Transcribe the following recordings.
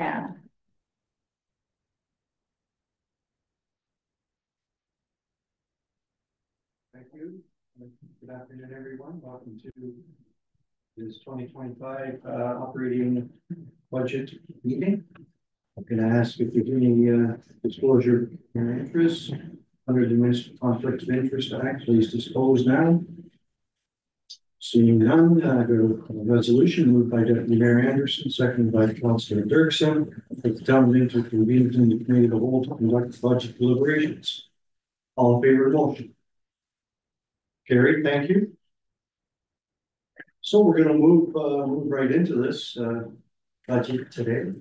Thank you. Good afternoon, everyone. Welcome to this twenty twenty-five uh operating budget meeting. I'm gonna ask if there's any uh disclosure or interest under the Municipal Conflicts of Interest Act, please disclose now. Seeing none, uh, the resolution moved by Deputy Mayor Anderson, seconded by Councillor Dirksen, that the town manager convenes in the committee of the whole to conduct budget deliberations. All in favor of the motion? Carried, thank you. So we're gonna move, uh, move right into this, uh, budget today.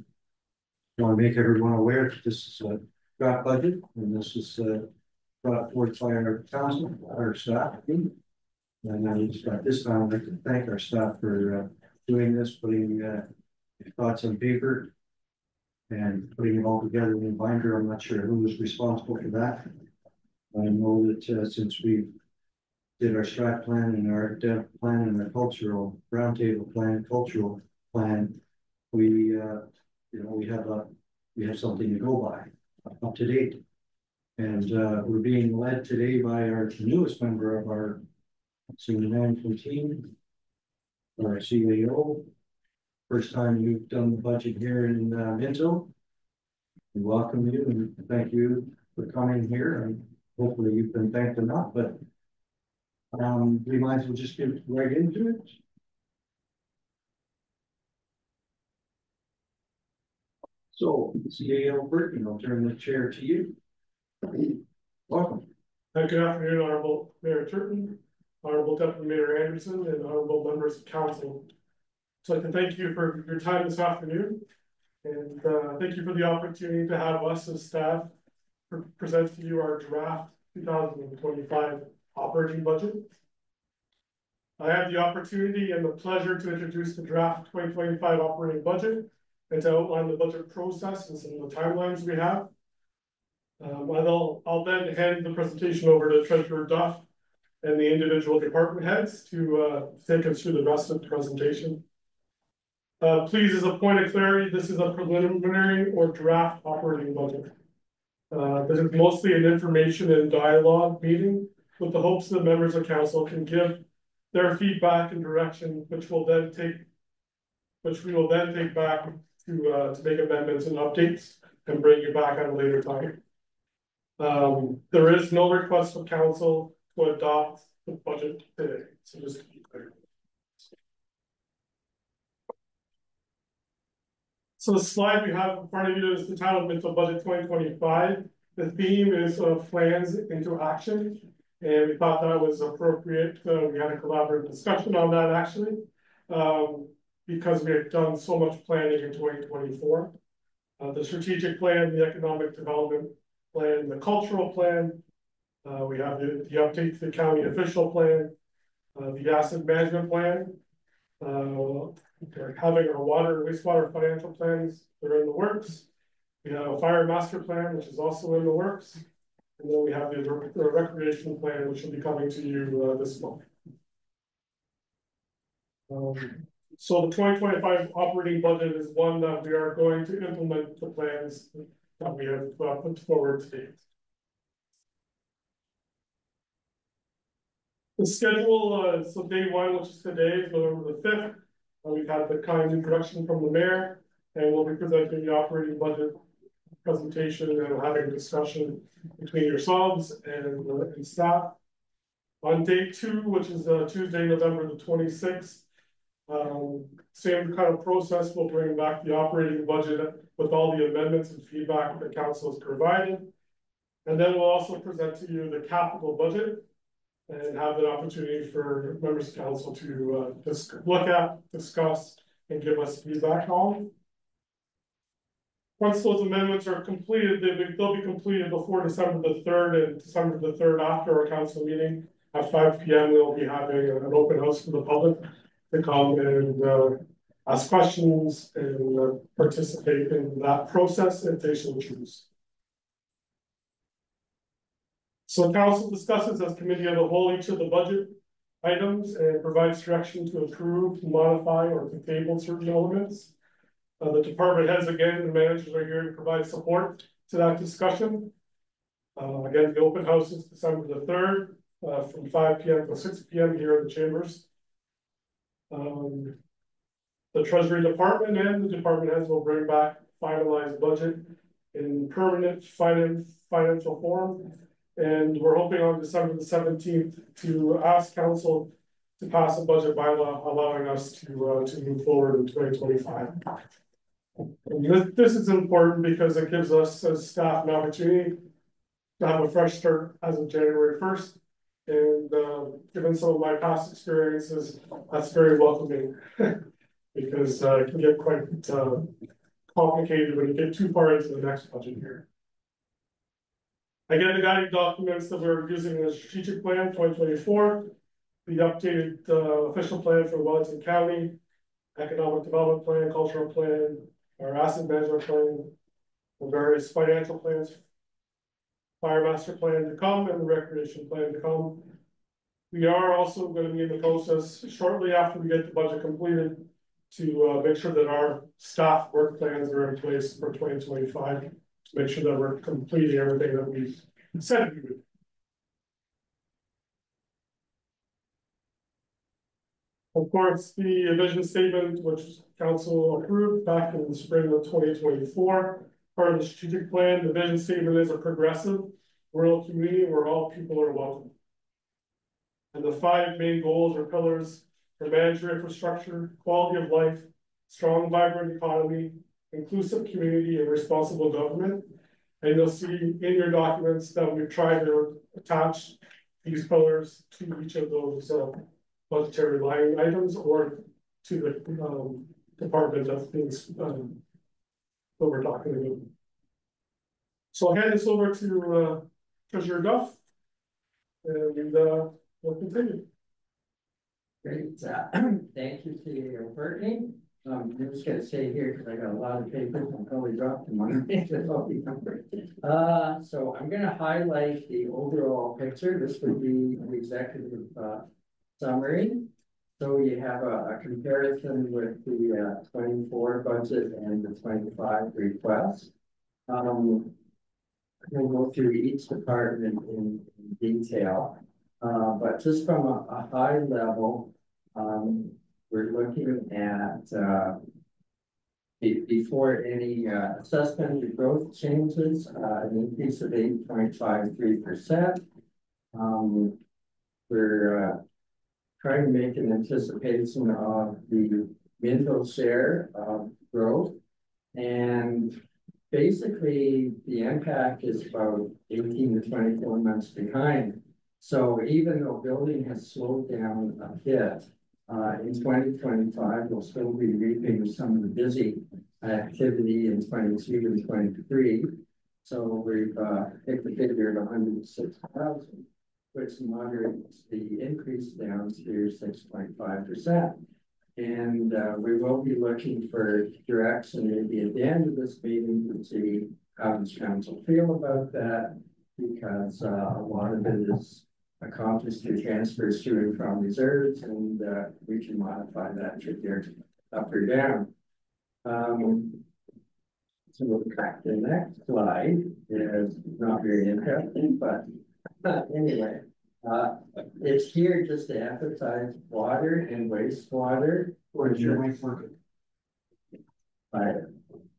I Want to make everyone aware that this is a draft budget, and this is, uh, brought forth by our council, our staff. And I just got this time, I'd like to thank our staff for, uh, doing this, putting, uh, thoughts on paper. And putting it all together in a binder, I'm not sure who was responsible for that. I know that, uh, since we did our strat plan and our dev plan and our cultural roundtable plan, cultural plan. We, uh, you know, we have a, we have something to go by, up to date. And, uh, we're being led today by our newest member of our senior management team. Our CAO. First time you've done the budget here in, uh, Minto. We welcome you and thank you for coming here and hopefully you've been thanked enough, but um, we might as well just get right into it. So, CAO Burton, I'll turn the chair to you. Welcome. Good afternoon, Honorable Mayor Turton, Honorable Deputy Mayor Anderson, and Honorable members of council. So like to thank you for your time this afternoon. And uh, thank you for the opportunity to have us as staff present to you our draft two thousand and twenty-five operating budget. I have the opportunity and the pleasure to introduce the draft twenty twenty-five operating budget and to outline the budget process and some of the timelines we have. Um, I'll, I'll then hand the presentation over to Treasurer Duff and the individual department heads to uh, take us through the rest of the presentation. Uh, please, as a point of clarity, this is a preliminary or draft operating budget. Uh, this is mostly an information and dialogue meeting with the hopes that members of council can give their feedback and direction, which will then take, which we will then take back to, uh, to make amendments and updates and bring you back at a later time. Um, there is no request of council to adopt the budget today, so just to be clear. So the slide we have in front of you is the title Minto Budget 2025. The theme is uh, plans into action. And we thought that was appropriate. Uh, we had a collaborative discussion on that actually. Um, because we had done so much planning in twenty twenty-four. Uh, the strategic plan, the economic development plan, the cultural plan. Uh, we have the, the update to the county official plan, uh, the asset management plan. Uh, having our water and wastewater financial plans, that are in the works. We have a fire master plan, which is also in the works. And then we have the, the recreation plan, which will be coming to you uh, this month. Um, so the twenty twenty-five operating budget is one that we are going to implement the plans that we have uh, put forward to The schedule, uh, so day one, which is today, is November the fifth. Uh, we've had the kind introduction from the mayor, and we'll be presenting the operating budget presentation and having a discussion between yourselves and, uh, and staff. On day two, which is uh, Tuesday, November the twenty-sixth, um, same kind of process, we'll bring back the operating budget with all the amendments and feedback that council has provided. And then we'll also present to you the capital budget and have an opportunity for members of council to uh, look at, discuss, and give us feedback on. Once those amendments are completed, they'll be, completed before December the third and December the third after our council meeting. At five P M, we'll be having an open house for the public to come and uh, ask questions and uh, participate in that process if they so choose. So council discusses as committee of the whole each of the budget items and provides direction to approve, modify, or to table certain elements. Uh, the department heads again, the managers are here to provide support to that discussion. Uh, again, the open house is December the third, uh, from five P M to six P M here in the chambers. Um. The treasury department and the department heads will bring back finalized budget in permanent finance, financial form. And we're hoping on December the seventeenth to ask council to pass a budget bylaw allowing us to, uh, to move forward in twenty twenty-five. This, this is important because it gives us as staff an opportunity to have a fresh start as of January first. And, uh, given some of my past experiences, that's very welcoming. Because, uh, it can get quite, uh, complicated when you get too far into the next budget year. Again, the guiding documents that we're using in the strategic plan twenty twenty-four. The updated, uh, official plan for Wellington County. Economic development plan, cultural plan, our asset management plan. The various financial plans. Fire master plan to come and the recreation plan to come. We are also gonna be in the process shortly after we get the budget completed. To uh make sure that our staff work plans are in place for twenty twenty five. To make sure that we're completing everything that we've said we would. Of course, the vision statement, which council approved back in the spring of twenty twenty-four. Part of the strategic plan, the vision statement is a progressive rural community where all people are welcome. And the five main goals or pillars are manage infrastructure, quality of life, strong vibrant economy, inclusive community and responsible government. And you'll see in your documents that we've tried to attach these pillars to each of those uh budgetary line items or to the um department of things um. That we're talking about. So I'll hand this over to uh Treasurer Duff. And uh we'll continue. Great, uh, thank you to Courtney. Um, I'm just gonna stay here because I got a lot of papers, I'll probably drop them on. the Uh, so I'm gonna highlight the overall picture, this would be an executive, uh, summary. So you have a, a comparison with the, uh, twenty-four budget and the twenty-five request. Um, I'm gonna go through each department in in detail. Uh, but just from a, a high level, um, we're looking at, uh. be- before any, uh, assessment of growth changes, uh, an increase of eight point five three percent. Um, we're, uh, trying to make an anticipation of the window share of growth. And basically, the impact is about eighteen to twenty-four months behind. So even though building has slowed down a bit, uh, in twenty twenty-five, we'll still be reaping some of the busy activity in twenty-two and twenty-three. So we've, uh, picked the figure of hundred and six thousand, which moderates the increase down to six point five percent. And, uh, we will be looking for direction maybe at the end of this meeting to see how the council feel about that. Because, uh, a lot of it is accomplished through transfers to and from reserves and uh we can modify that to their up or down. Um. So we'll the next slide is not very interesting, but anyway. Uh, it's here just to emphasize water and wastewater. Where's your way for Right.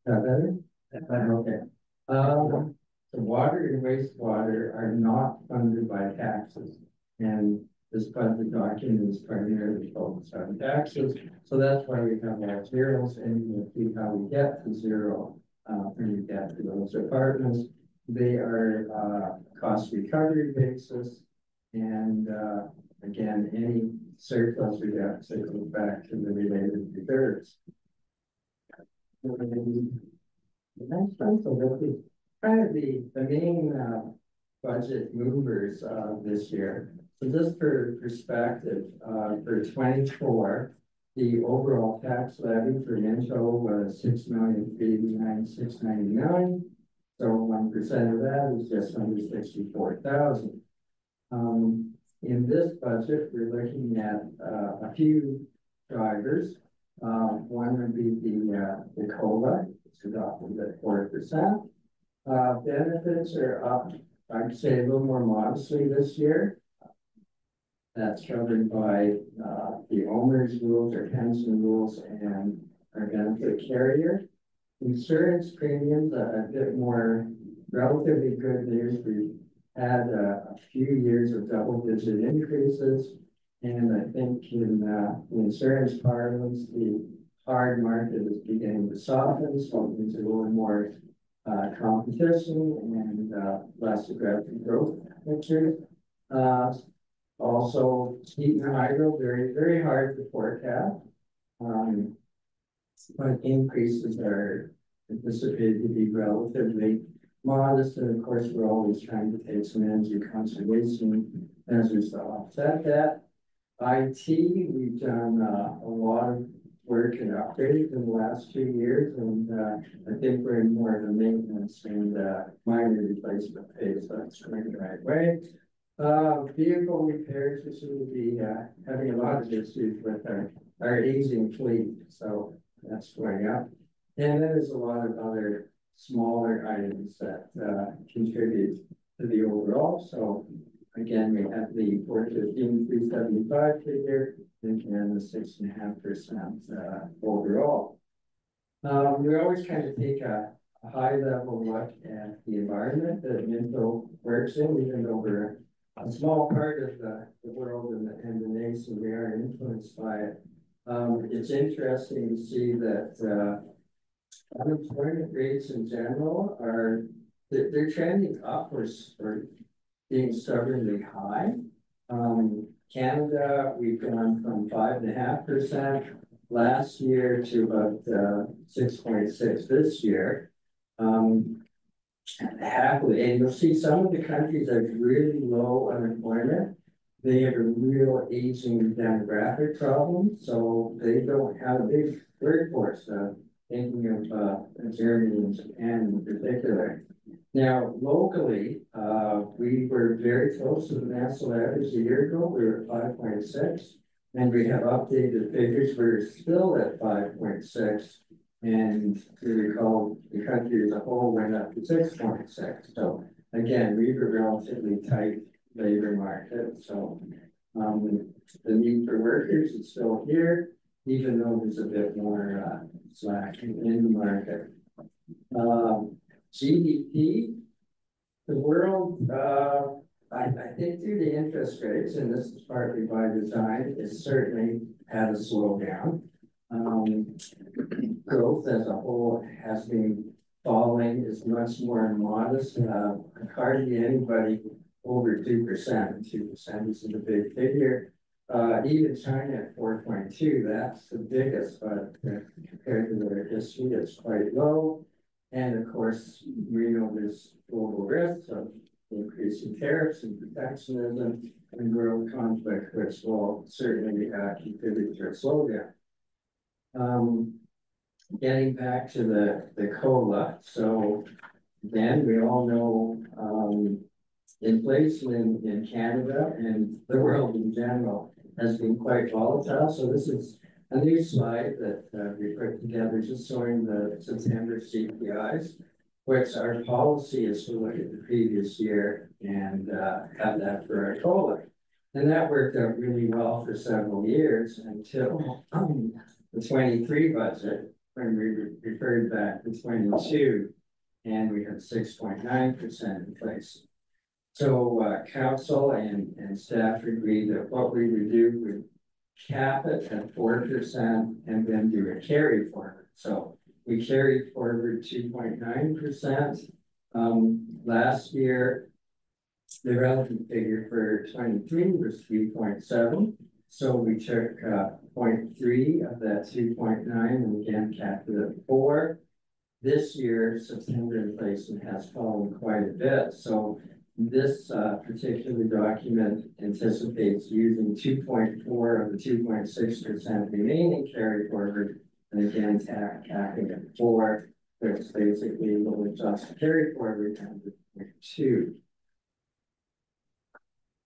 Got that? Okay. Um, the water and wastewater are not funded by taxes. And this budget document is primarily focused on taxes, so that's why we have our zeros and we'll see how we get to zero. Uh, when we get to those departments, they are, uh, cost recovery basis. And, uh, again, any surplus we have to go back to the related reserves. And The next one, so that is kind of the, the main, uh, budget movers, uh, this year. So just for perspective, uh, for twenty-four, the overall tax levy for Minto was six million eighty-nine, six ninety-nine. So one percent of that is just under sixty-four thousand. Um, in this budget, we're looking at, uh, a few drivers. Uh, one would be the, uh, the COLA, it's adopted at four percent. Uh, benefits are up, I'd say a little more modestly this year. That's covered by, uh, the OMERS rules, our pension rules, and our benefit carrier. Insurance premiums, a, a bit more relatively good news. We've had uh, a few years of double digit increases. And I think in, uh, the insurance parlance, the hard market is beginning to soften, so there's a little more uh, competition and uh, less aggressive growth picture. Uh, also, heat and hydro, very, very hard to forecast. Um, but increases are anticipated to be relatively modest, and of course, we're always trying to take some energy conservation measures to offset that. IT, we've done uh, a lot of work and upgrades in the last two years, and uh, I think we're in more of a maintenance and uh, minor replacement phase, so that's going the right way. Uh, vehicle repairs, we seem to be uh, having a lot of issues with our, our aging fleet, so that's going up. And then there's a lot of other smaller items that uh, contribute to the overall. So again, we have the four fifteen, three seventy-five figure, and the six and a half percent uh, overall. Um, we always kind of take a, a high level look at the environment that Minto works in, even though we're a small part of the, the world and the, and the nation, we are influenced by it. Um, it's interesting to see that, uh, unemployment rates in general are, they're, they're trending upwards or being stubbornly high. Um, Canada, we've gone from five and a half percent last year to about, uh, six point six this year. Um, happily, and you'll see some of the countries have really low unemployment they have a real aging demographic problem, so they don't have a big workforce. Uh, thinking of uh, Germany and Japan in particular. Now, locally, uh, we were very close to the national average a year ago. We were at 5.6, and we have updated figures. We're still at 5.6, and we recall the country as a whole went up to 6.6. So, again, we have a relatively tight labor market. So um, the need for workers is still here, even though there's a bit more uh, slack in the market. Um, GDP, the world, uh, I, I think through the interest rates, and this is partly by design, is certainly had a slowdown. Um, growth as a whole has been falling, is much more modest. Uh, hardly anybody over two percent. Two percent is a big figure. Uh, even China at four point two, that's the biggest, but compared to their history, it's quite low. And of course, we know there's global risks of increasing tariffs and protectionism and world conflict, which will certainly uh, contribute to a slowdown. Um, getting back to the, the COLA, so then we all know um, inflation in, in Canada and the world in general has been quite volatile. So this is a new slide that uh, we put together just showing the September CPIs, which our policy is to look at the previous year and uh, have that for our COLA. And that worked out really well for several years until um, the 23 budget, when we referred back to 22, and we had 6.9% inflation. So uh, council and, and staff agreed that what we would do would cap it at four percent and then do a carry forward. So we carried forward two point nine percent. Um, last year, the relative figure for twenty-three was three point seven. So we took uh, 0.3 of that 2.9 and again capped it at four. This year, September inflation has fallen quite a bit. So this uh, particular document anticipates using two point four of the two point six percent remaining carry forward. And again, tack, capping at four, which basically will adjust carry forward down to two.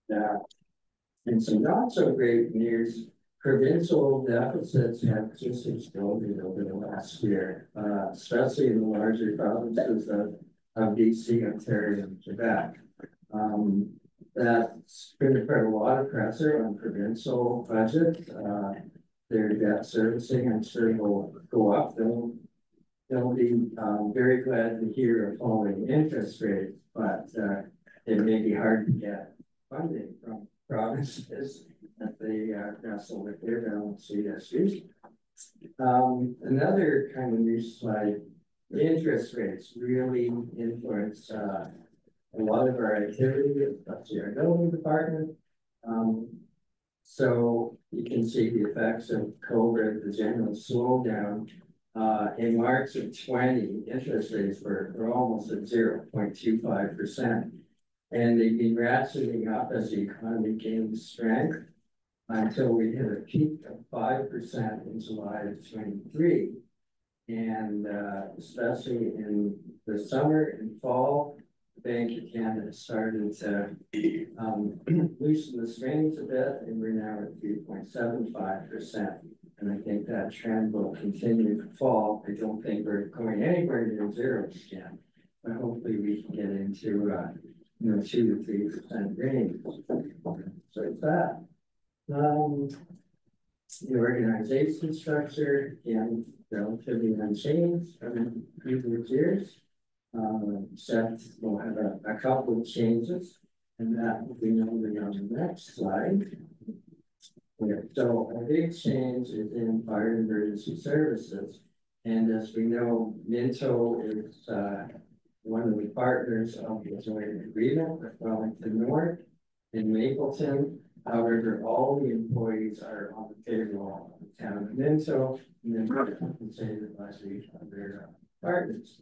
Now, and some not so great news provincial deficits have just exploded over the last year, uh, especially in the larger provinces of, of BC, Ontario, and Quebec. Um, that's going to put a lot of pressure on provincial budget. Uh, their debt servicing, I'm sure will go up. They'll, they'll be um, very glad to hear of falling interest rates, but uh, it may be hard to get funding from provinces that they uh, wrestle with their balance sheet issues. Um, another kind of new slide, interest rates really influence uh, a lot of our activity, especially our building department. Um, so you can see the effects of COVID, the general slowdown. Uh, in March of 20, interest rates were, were almost at 0.25%. And they've been ratcheting up as the economy gains strength until we hit a peak of 5% in July of 23. And uh, especially in the summer and fall, the Bank of Canada started to um, loosen the strings a bit, and we're now at 3.75%. And I think that trend will continue to fall. I don't think we're going anywhere near zero again, but hopefully we can get into uh, you know two to three percent range. So it's that. Um, the organization structure, again, relatively unchanged from previous years. Um, except we'll have a, a couple of changes, and that will be on the next slide. So a big change is in fire emergency services. And as we know, Minto is uh, one of the partners of the joint agreement with Wellington North in Mapleton. However, all the employees are on the payroll of the town of Minto and then compensated by the other partners.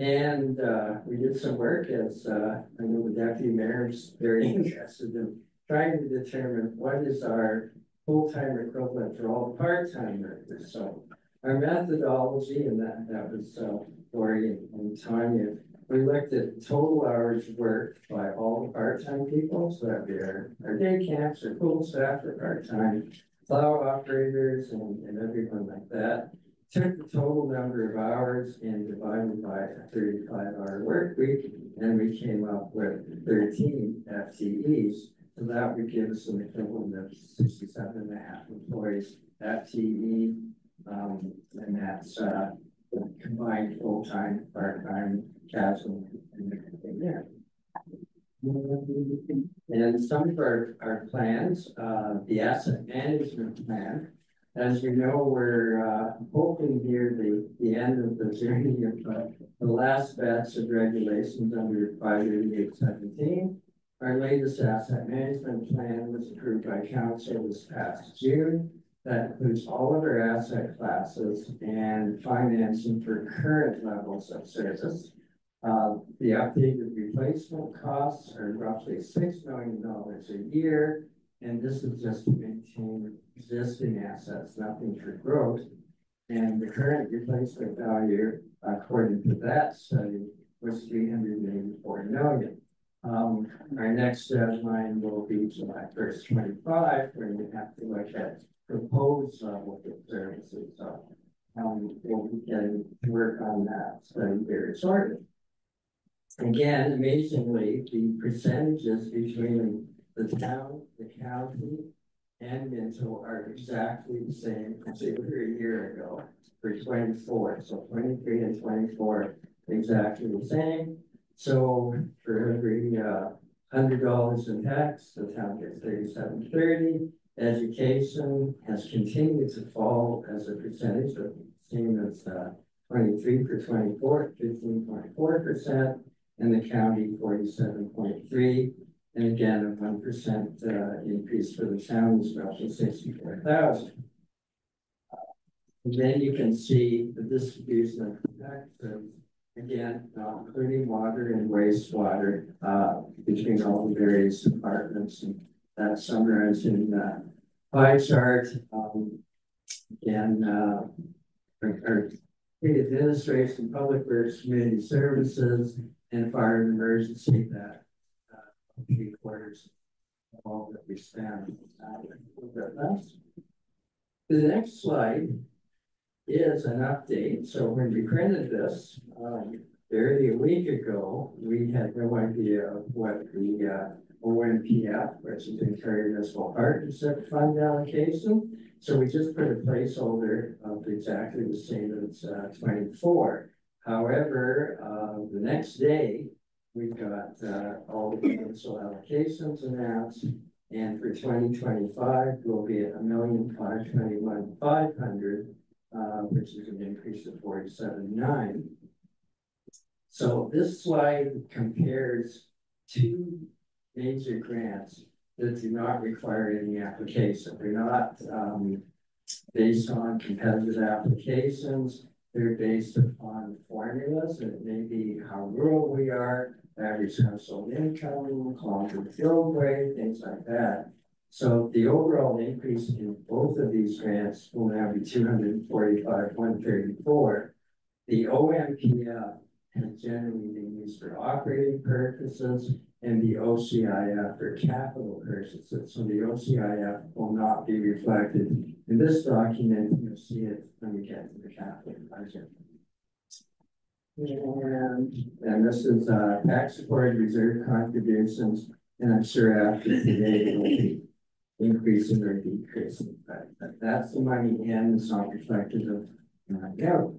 And uh, we did some work as uh, I know the deputy mayor is very interested in trying to determine what is our full-time equivalent for all part-time workers. So our methodology, and that, that was uh, Lori and, and Tanya, we looked at total hours worked by all the part-time people. So that'd be our, our day camps, our pool staff, our part-time plow operators, and, and everyone like that. Took the total number of hours and divided by a 35 hour work week, and we came up with 13 FTEs. So that would give us an equivalent of 67 and a half employees FTE. Um, and that's uh, combined full-time, part-time, and some of our, our plans, uh, the asset management plan, as you know, we're uh, hoping here the, the end of the journey of uh, the last batch of regulations under 58817. Our latest asset management plan was approved by council this past June. That includes all of our asset classes and financing for current levels of service. Uh, the updated replacement costs are roughly $6 million a year, and this is just to maintain existing assets, nothing for growth. And the current replacement value, according to that study, was 384 million. Um, our next deadline will be July 1st, 25, when we have to look at proposed services. So um, we'll be getting work on that study very shortly. Again, amazingly, the percentages between the town, the county, and Minto are exactly the same as they were a year ago for 24. So 23 and 24, exactly the same. So for every uh, $100 in tax, the town gets 3730. Education has continued to fall as a percentage of same as uh, 23 for 24, 15.4%, and the county 47.3. And again, a one percent uh, increase for the town is roughly sixty-four thousand. And then you can see the distribution of the taxes, again, uh, including water and wastewater, uh, between all the various departments, and that's summarized in the pie chart. Um, again, uh, our, our administration, public works, community services, and fire and emergency that three quarters of all that we spend. Uh, The next slide is an update. So when we printed this, um, barely a week ago, we had no idea of what the, uh, OMPF, which is Ontario Municipal Partnership Fund allocation. So we just put a placeholder of exactly the same as, uh, twenty-four. However, uh, the next day, we got, uh, all the council allocations announced. And for twenty twenty-five, we'll be at a million five twenty-one five hundred, uh, which is an increase of forty-seven nine. So this slide compares two major grants that do not require any application. They're not, um, based on competitive applications. They're based upon formulas, and it may be how rural we are, average household income, kilometer fieldway, things like that. So the overall increase in both of these grants will now be two hundred and forty-five, one thirty-four. The OMPF has generally been used for operating purposes and the OCIF for capital purposes. So the OCIF will not be reflected in this document. You'll see it when we get to the capital budget. And, and this is, uh, tax supported reserve contributions, and I'm sure after today it will be increasing or decreasing, but, but that's the money in, it's not reflected of, uh, out.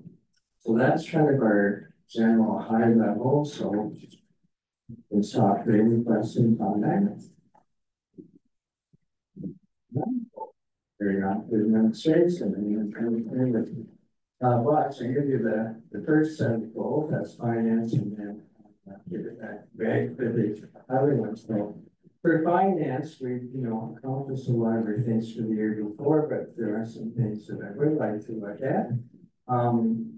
So that's kind of our general high level, so let's talk, any questions on that? Very on, the administration, and, and, and, uh, but I give you the, the first set of goals, that's finance, and then uh, give it back very quickly, other ones, so. For finance, we, you know, accomplished a lot of things for the year before, but there are some things that I would like to look at. Um.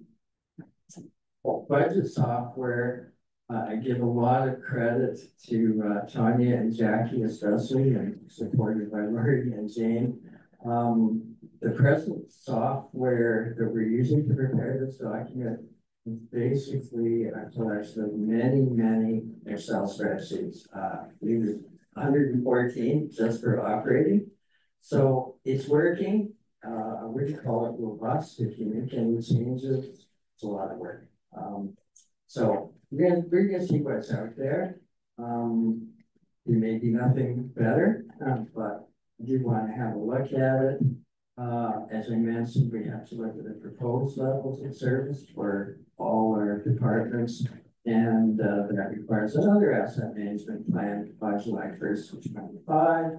Budget software, uh, I give a lot of credit to uh, Tanya and Jackie especially, and supported by Lori and Jane. Um, the present software that we're using to prepare this document is basically a collection of many, many Excel spreadsheets. Uh, we use 114 just for operating. So it's working. Uh, I wouldn't call it robust. If you make any changes, it's a lot of work. Um, so we're gonna, see what's out there. Um, may be nothing better, but do want to have a look at it. Uh, as I mentioned, we have to look at the proposed levels of service for all our departments. And uh, that requires another asset management plan by July first, twenty twenty-five.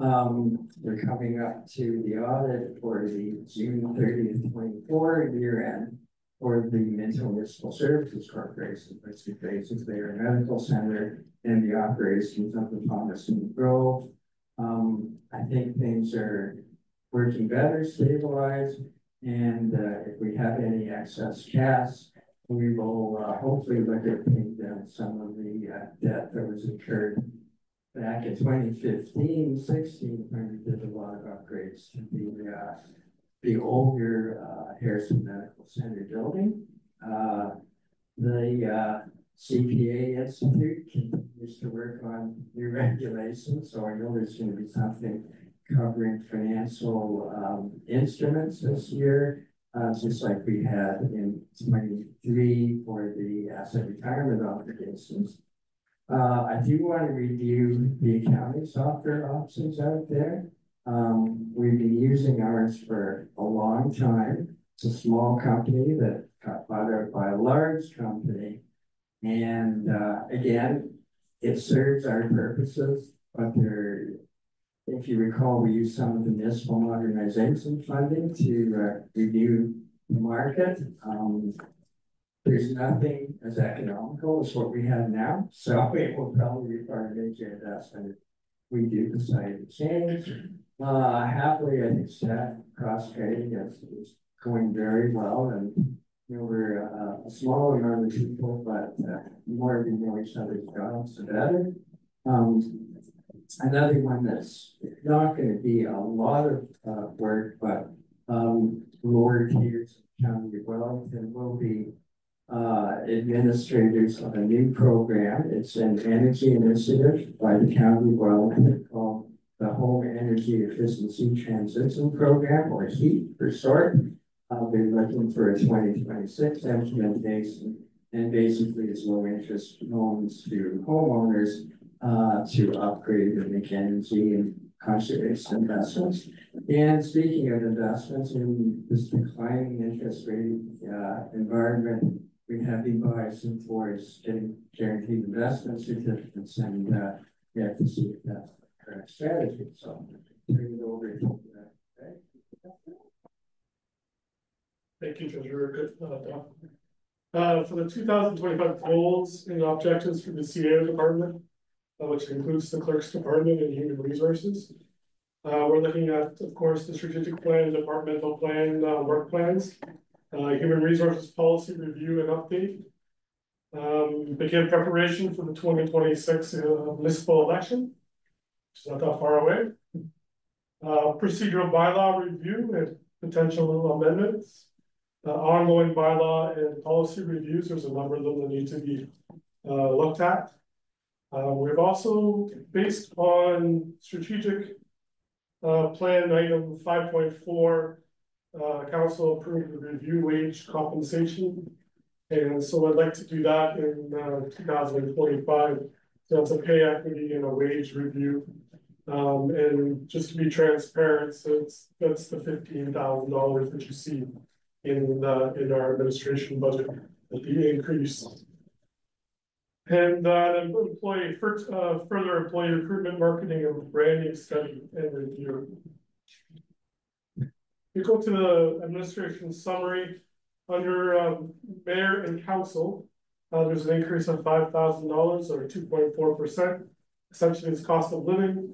Um, we're coming up to the audit for the June thirtieth, twenty-four year end for the Minto Municipal Services Corporation, which is basically our medical center and the operations of the Thomaston Grove. Um, I think things are working better, stabilized, and uh, if we have any excess cash, we will uh, hopefully look at paying down some of the uh, debt that was incurred back in 2015, 16, when we did a lot of upgrades to the uh, the older uh, Harriston Medical Center building. Uh, the CPA Institute continues to work on new regulations, so I know there's going to be something covering financial um, instruments this year, uh, just like we had in 23 for the asset retirement obligations. Uh, I do want to review the accounting software options out there. Um, we've been using ours for a long time. It's a small company that got bought out by a large company. And uh, again, it serves our purposes, but there, if you recall, we used some of the municipal modernization funding to uh, review the market. Um, there's nothing as economical as what we have now, so it will probably require major investment we do decide to change. Uh, happily, I think staff cross training is, is going very well and we're uh, a smaller number of people, but uh, more we know each other's jobs, the better. Um, another one that's not going to be a lot of uh, work, but um, lower tiers of County Wellington will be uh, administrators of a new program. It's an energy initiative by the County of Wellington called the Home Energy Efficiency Transition Program, or HEAT for short. Uh, they're looking for a twenty twenty-six implementation, and basically it's low interest loans to homeowners uh, to upgrade make energy and conservation investments. And speaking of investments in this declining interest rate uh, environment, we have been biasing towards getting guaranteed investment certificates and uh, we have to see if that's the correct strategy. So turn it over to that. Okay? Thank you, Treasurer. Good, uh. Uh, for the two thousand twenty-five goals and objectives for the CAO department, uh, which includes the clerk's department and human resources. Uh, we're looking at, of course, the strategic plan, departmental plan, uh, work plans, uh, human resources policy review and update. Um, begin preparation for the twenty twenty-six uh, municipal election, which is not that far away. Procedural bylaw review and potential amendments. Ongoing bylaw and policy reviews, there's a number of them that need to be uh, looked at. Uh, we've also, based on strategic uh, plan item five point four, uh, council approved the review wage compensation. And so I'd like to do that in uh, two thousand and twenty-five. So it's a pay equity and a wage review. Um, and just to be transparent, so it's, that's the fifteen thousand dollars that you see in the, in our administration budget, the increase. And uh, employee, first, uh, further employee recruitment, marketing and branding study and review. You go to the administration summary under um, mayor and council. Uh, there's an increase of five thousand dollars or two point four percent. Essentially, it's cost of living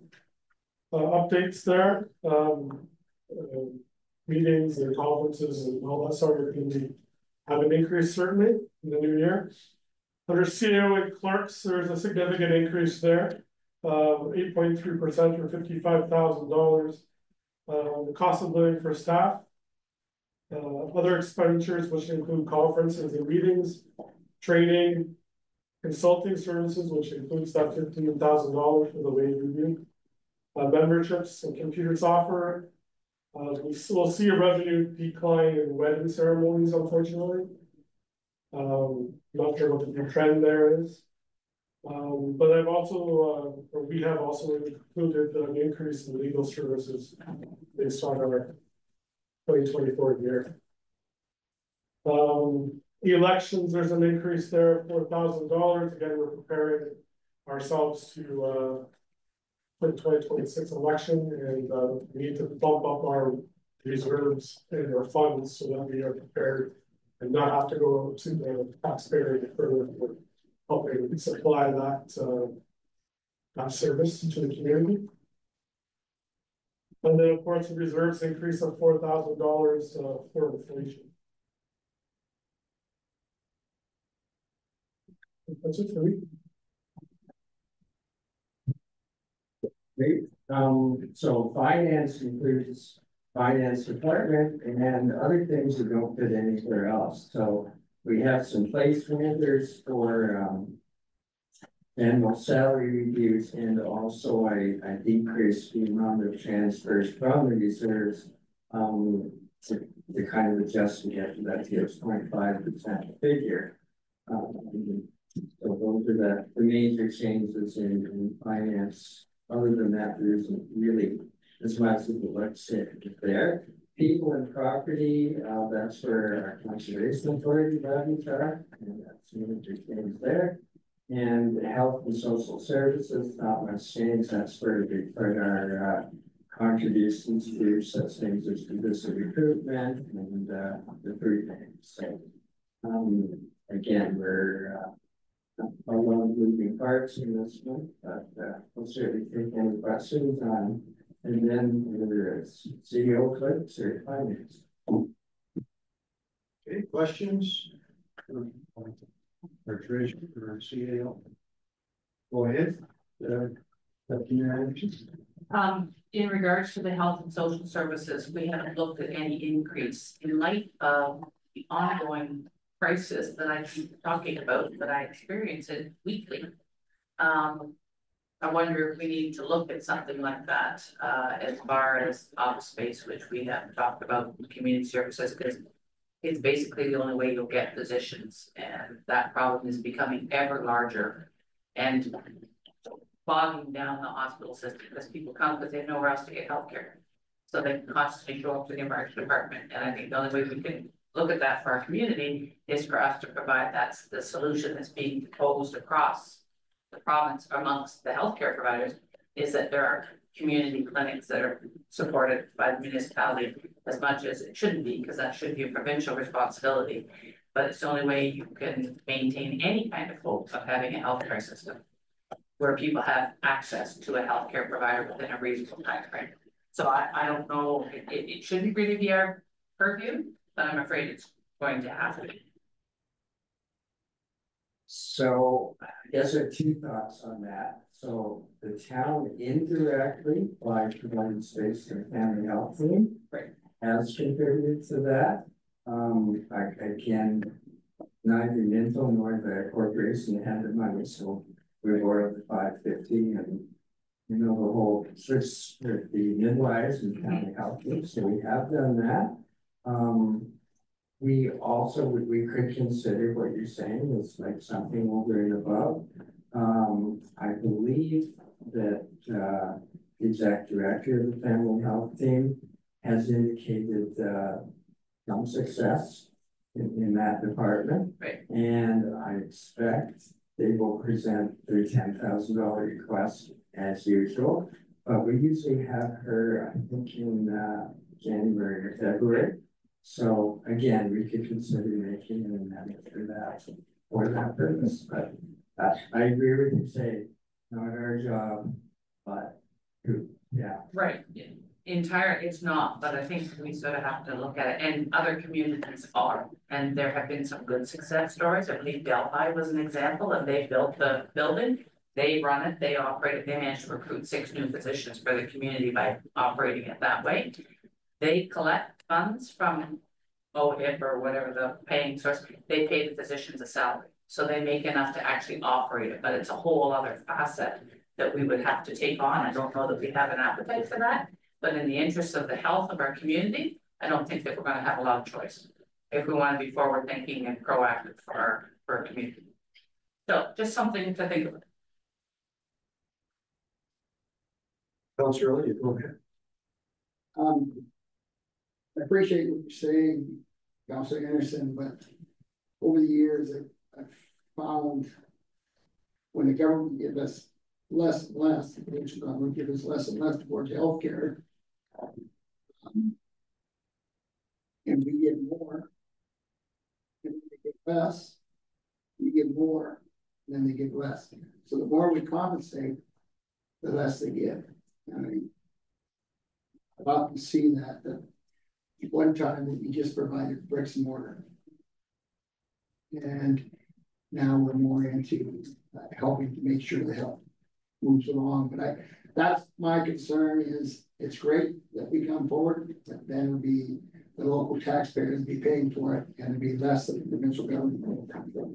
uh, updates there. Um, uh, meetings and conferences and all that sort of thing have an increase certainly in the new year. Under CEO and clerks, there's a significant increase there, uh, eight point three percent or fifty-five thousand dollars. Uh, the cost of living for staff. Uh, other expenditures, which include conferences and meetings, training, consulting services, which includes that fifteen thousand dollars for the wage review. Uh, memberships and computer software, uh, we will see a revenue decline in wedding ceremonies, unfortunately. Um, not sure what the new trend there is. Um, but I've also, uh, or we have also included an increase in legal services based on our twenty twenty-four year. Um, the elections, there's an increase there of four thousand dollars. Again, we're preparing ourselves to, uh, for the twenty twenty-six election and, uh, we need to bump up our reserves and our funds so that we are prepared and not have to go to the taxpayer for helping supply that, uh, that service to the community. And then, of course, the reserves increase of four thousand dollars, uh, for inflation. That's it for me. Great, um, so finance includes finance department and other things that don't fit anywhere else. So we have some placeholders for um. Annual salary reviews and also I I decreased the amount of transfers from the reserves. Um, to to kind of adjust to get to that gives point five percent figure. Um, so those are the the major changes in in finance. Other than that, there isn't really as much as the legislature there. People and property, uh, that's where our conservation authority values are, and that's major things there. And health and social services, not much change, that's where we put our, uh, contributions to such things as judicial recruitment and, uh, the food bank, so. Um, again, we're, uh, a lot of moving parts in this one, but, uh, we'll certainly take any questions on and then whether it's CEO clerks or finance. Okay, questions? Or treasurer or CAO? Go ahead. Uh, Um, in regards to the health and social services, we haven't looked at any increase in light of the ongoing crisis that I keep talking about, that I experience it weekly. Um, I wonder if we need to look at something like that, uh, as far as office space, which we have talked about community services, because. It's basically the only way you'll get positions, and that problem is becoming ever larger and. Bogging down the hospital system, because people come because they have nowhere else to get healthcare. So they constantly show up to the emergency department, and I think the only way we can look at that for our community is for us to provide that's the solution that's being proposed across the province amongst the healthcare providers is that there are community clinics that are supported by the municipality as much as it shouldn't be, because that should be a provincial responsibility. But it's the only way you can maintain any kind of hope of having a healthcare system where people have access to a healthcare provider within a reasonable time frame. So I, I don't know, it, it, it shouldn't really be our purview, but I'm afraid it's going to happen. So I guess there are two thoughts on that. So the town indirectly by providing space to family health team. Right. Has contributed to that. Um, I, again, neither Minto nor the corporation had the money, so we were borrowed the five fifty and. You know, the whole with the midwives and family health team, so we have done that. Um, we also, we, we could consider what you're saying is like something over and above. Um, I believe that, uh, the exec director of the family health team has indicated, uh, some success in, in that department. Right. And I expect they will present their ten thousand dollar request as usual. But we usually have her, I think in, uh, January or February. So again, we could consider making an amendment for that, for that purpose, but I agree with you, say, not our job, but, yeah. Right, entire, it's not, but I think we sort of have to look at it, and other communities are. And there have been some good success stories, I believe Delphi was an example, and they built the building. They run it, they operate it, they managed to recruit six new physicians for the community by operating it that way. They collect funds from OHIP or whatever the paying source, they pay the physicians a salary. So they make enough to actually operate it, but it's a whole other facet that we would have to take on. I don't know that we have an appetite for that. But in the interest of the health of our community, I don't think that we're gonna have a lot of choice. If we wanna be forward thinking and proactive for our, for our community. So just something to think about. Councilor Elliott, go ahead. Um. I appreciate what you're saying, Counselor Anderson, but over the years, I've, I've found. When the government gives us less and less, the provincial government gives us less and less towards healthcare. um, And we get more. And they get less. We get more, then they get less. So the more we compensate, the less they get. I mean. I've often seen that, that one time that we just provided bricks and mortar. And now we're more into uh, helping to make sure the help moves along, but I, that's my concern is, it's great that we come forward, but then it'll be the local taxpayers be paying for it, and it'd be less than the provincial government.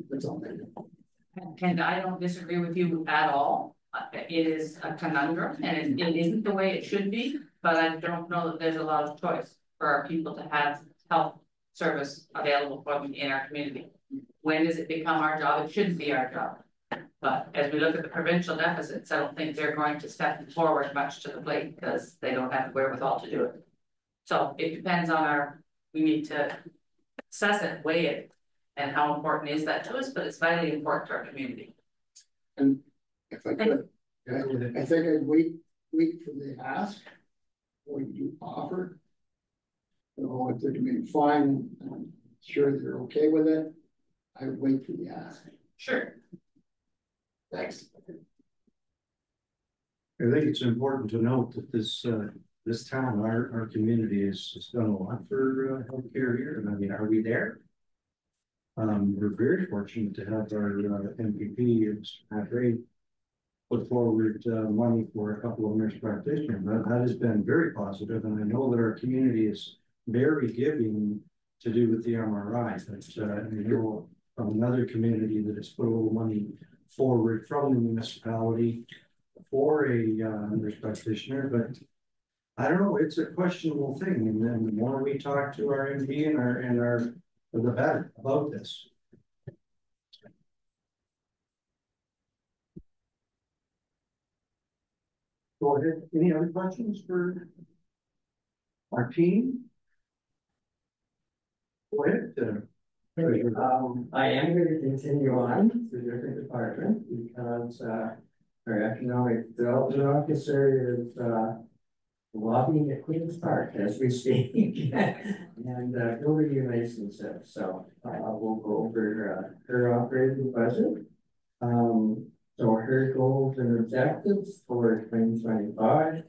That's all I do. And I don't disagree with you at all. Uh, it is a conundrum and it, it isn't the way it should be, but I don't know that there's a lot of choice for our people to have health service available for them in our community. When does it become our job? It shouldn't be our job. But as we look at the provincial deficits, I don't think they're going to step forward much to the plate because they don't have the wherewithal to do it. So it depends on our, we need to assess it, weigh it, and how important is that to us, but it's vitally important to our community. And if I could, I think I'd wait, wait for the ask. Or you offer. You know, if they're doing fine, I'm sure they're okay with it. I would wait for the ask. Sure. Thanks. I think it's important to note that this, uh, this town, our, our community has, has done a lot for, uh, healthcare here, and I mean, are we there? Um, we're very fortunate to have our, uh, MPP, it's Matt Rae. Put forward, uh, money for a couple of nurse practitioners, that, that has been very positive, and I know that our community is very giving. To do with the MRI, but, uh, from another community that has put a little money forward from the municipality for a uh nurse practitioner, but. I don't know, it's a questionable thing, and then the more we talk to our MD and our and our, the better about this. Go ahead, any other questions for? Our team? Uh, Um, I am gonna continue on to a different department because, uh, our economic development officer is, uh. Lobbying at Queens Park as we speak, and, uh, building relationships, so, uh, we'll go over, uh, her operating budget. Um, so her goals and objectives for twenty twenty-five.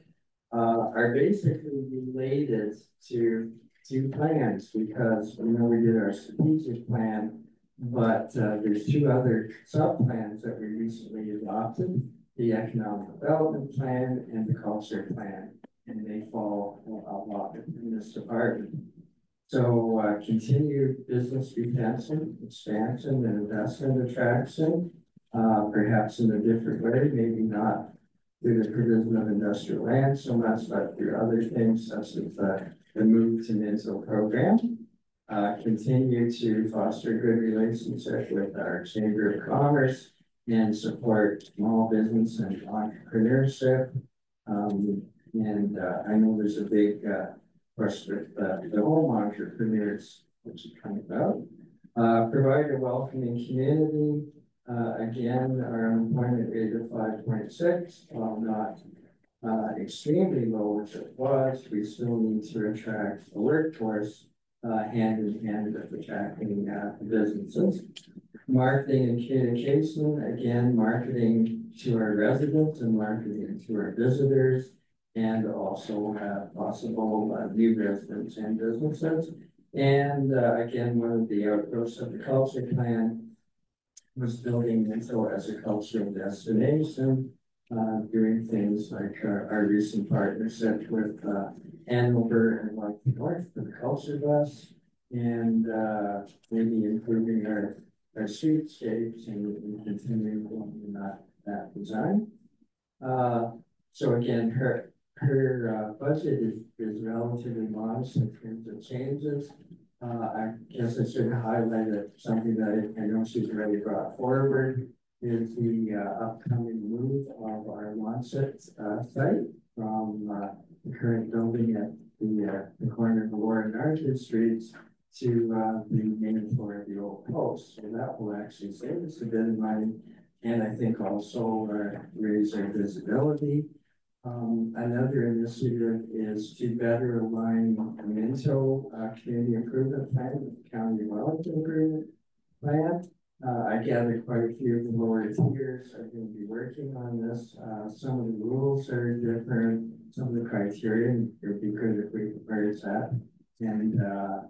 Uh, are basically related to two plans, because, you know, we did our strategic plan. But, uh, there's two other sub-plans that we recently adopted, the economic development plan and the culture plan. And they fall a lot in this department. So, uh, continued business retention, expansion and investment attraction. Uh, perhaps in a different way, maybe not through the provision of industrial land so much, but through other things such as the, the move to Minto program. Uh, continue to foster good relationship with our Chamber of Commerce and support small business and entrepreneurship. Um, and, uh, I know there's a big, uh, push with, uh, the home entrepreneurs, which is coming about. Uh, provide a welcoming community, uh, again, our unemployment rate of five point six, while not. Uh, extremely low as it was, we still need to attract a workforce, uh, hand in hand with attracting, uh, businesses. Marketing and communication, again, marketing to our residents and marketing to our visitors. And also have possible, uh, new residents and businesses. And, uh, again, one of the outgrowths of the culture plan was building Minto as a cultural destination. Uh, doing things like our, our recent partnership with, uh, Hanover and like North for the culture bus. And, uh, maybe improving our, our streetscapes and, and continuing on that, that design. Uh, so again, her, her, uh, budget is, is relatively modest in terms of changes. Uh, I guess I should highlight that something that I know she's already brought forward is the uh, upcoming move of our Launch It uh, site from uh, the current building at the, uh, the corner of Warren and Arthur Streets to uh, the main floor of the old post. So that will actually save us a bit of money and I think also uh, raise our visibility. Um, another initiative is to better align Minto, uh, community improvement plan with the county wellington Agreement plan. Uh, I gather quite a few of the lower tiers are going to be working on this. Uh, some of the rules are different, some of the criteria, it would be good if we that. And, uh,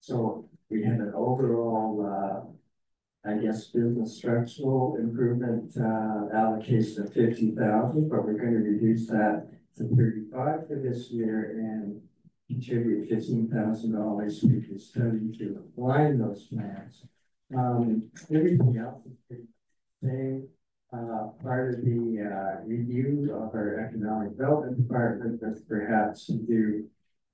so we have an overall, uh, I guess, business structural improvement, uh, allocation of fifty thousand, but we're gonna reduce that to thirty-five for this year and contribute fifteen thousand dollars to the study to align those plans. Um, everything else is pretty same. Uh, part of the, uh, review of our economic development department was perhaps to do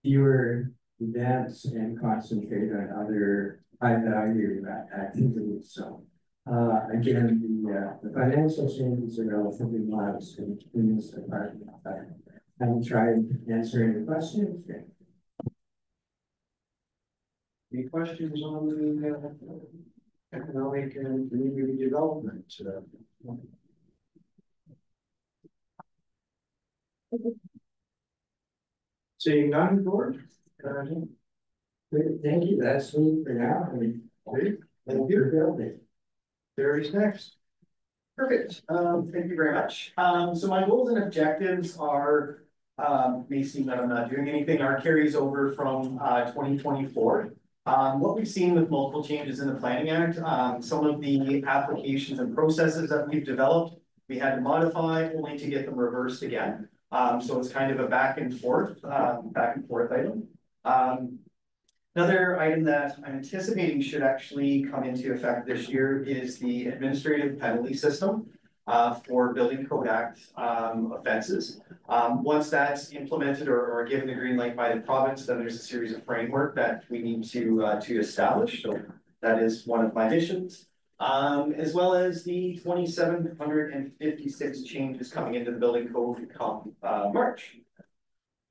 fewer events and concentrate on other high value activities, so. Uh, again, the, uh, the financial changes are relatively modest in, in this department. I will try and answer any questions. Any questions on the uh, economic and community development? uh, Seeing none, Great, Thank you, that's me for now. Thank you. Terry's next. Perfect, um, thank you very much. Um, so my goals and objectives are, um, may seem that I'm not doing anything, are carries over from, uh, twenty twenty-four. Um, what we've seen with multiple changes in the Planning Act, um, some of the applications and processes that we've developed, we had to modify only to get them reversed again. Um, so it's kind of a back and forth, um, back and forth item. Um, Another item that I'm anticipating should actually come into effect this year is the administrative penalty system. Uh, for building code act, um, offenses. Um, once that's implemented or, or given the green light by the province, then there's a series of framework that we need to, uh, to establish, so that is one of my missions. Um, as well as the twenty-seven hundred and fifty-six changes coming into the building code come, uh, March.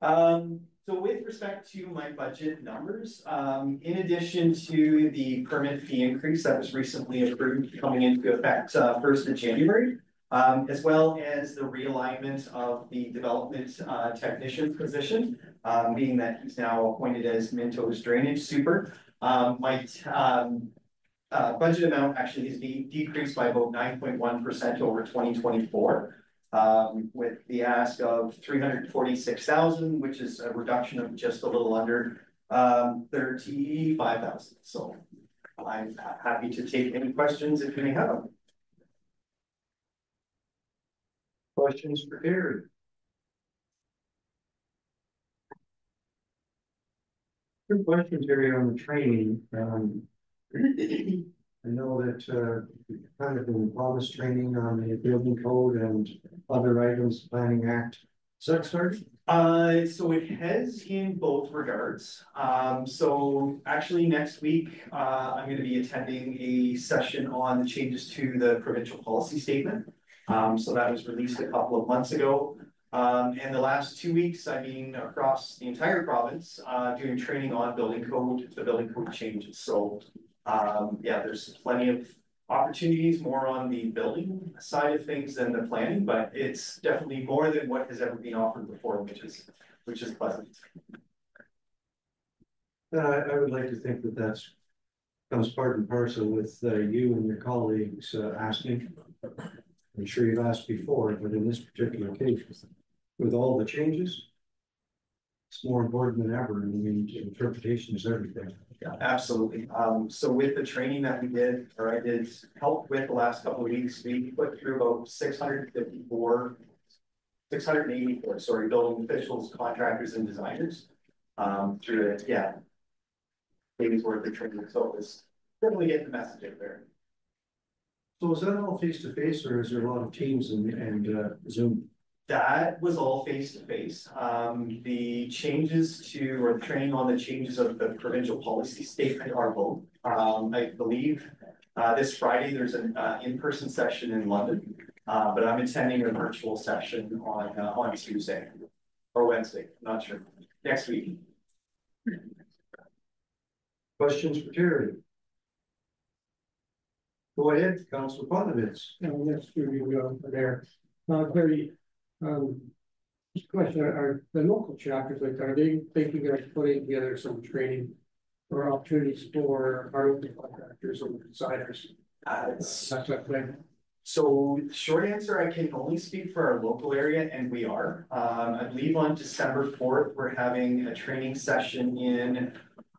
Um, so with respect to my budget numbers, um, in addition to the permit fee increase that was recently approved coming into effect, uh, first of January. Um, as well as the realignment of the development, uh, technician position, um, being that he's now appointed as Minto's drainage super. Um, my, um, uh, budget amount actually is de- decreased by about nine point one percent over twenty twenty-four. Um, with the ask of three hundred forty-six thousand, which is a reduction of just a little under, um, thirty-five thousand, so. I'm happy to take any questions if you may have them. Questions for Gary? Good questions, Terry, on the training, um. I know that, uh, kind of been promised training on the building code and other items, planning act. Is that started? Uh, so it has in both regards. Um, so actually next week, uh, I'm gonna be attending a session on the changes to the provincial policy statement. Um, so that was released a couple of months ago. Um, and the last two weeks, I mean, across the entire province, uh, doing training on building code, the building code changes. So, um, yeah, there's plenty of opportunities more on the building side of things than the planning, but it's definitely more than what has ever been offered before, which is, which is pleasant. Uh, I would like to think that that's comes part and parcel with, uh, you and your colleagues, uh, asking. I'm sure you've asked before, but in this particular case, with all the changes. It's more important than ever, I mean, interpretation is everything. Yeah, absolutely. Um, so with the training that we did, or I did help with the last couple of weeks, we put through about six hundred fifty-four. Six hundred and eighty-four, sorry, building officials, contractors and designers, um, through it, yeah. Days worth of training, so it's definitely getting the message out there. So is that all face to face or is there a lot of teams and, and, uh, Zoom? That was all face to face. Um, the changes to, or the training on the changes of the provincial policy statement are both. Um, I believe, uh, this Friday, there's an, uh, in-person session in London. Uh, but I'm attending a virtual session on, uh, on Tuesday or Wednesday, not sure, next week. Questions for Terry? Go ahead, Council Popovits. And that's through you, uh, there. Uh, very, um. Just a question, are- the local chapters, like, are they thinking of putting together some training? Or opportunities for our own contractors or designers? Uh, That's thing. So short answer, I can only speak for our local area and we are. Um, I believe on December fourth, we're having a training session in.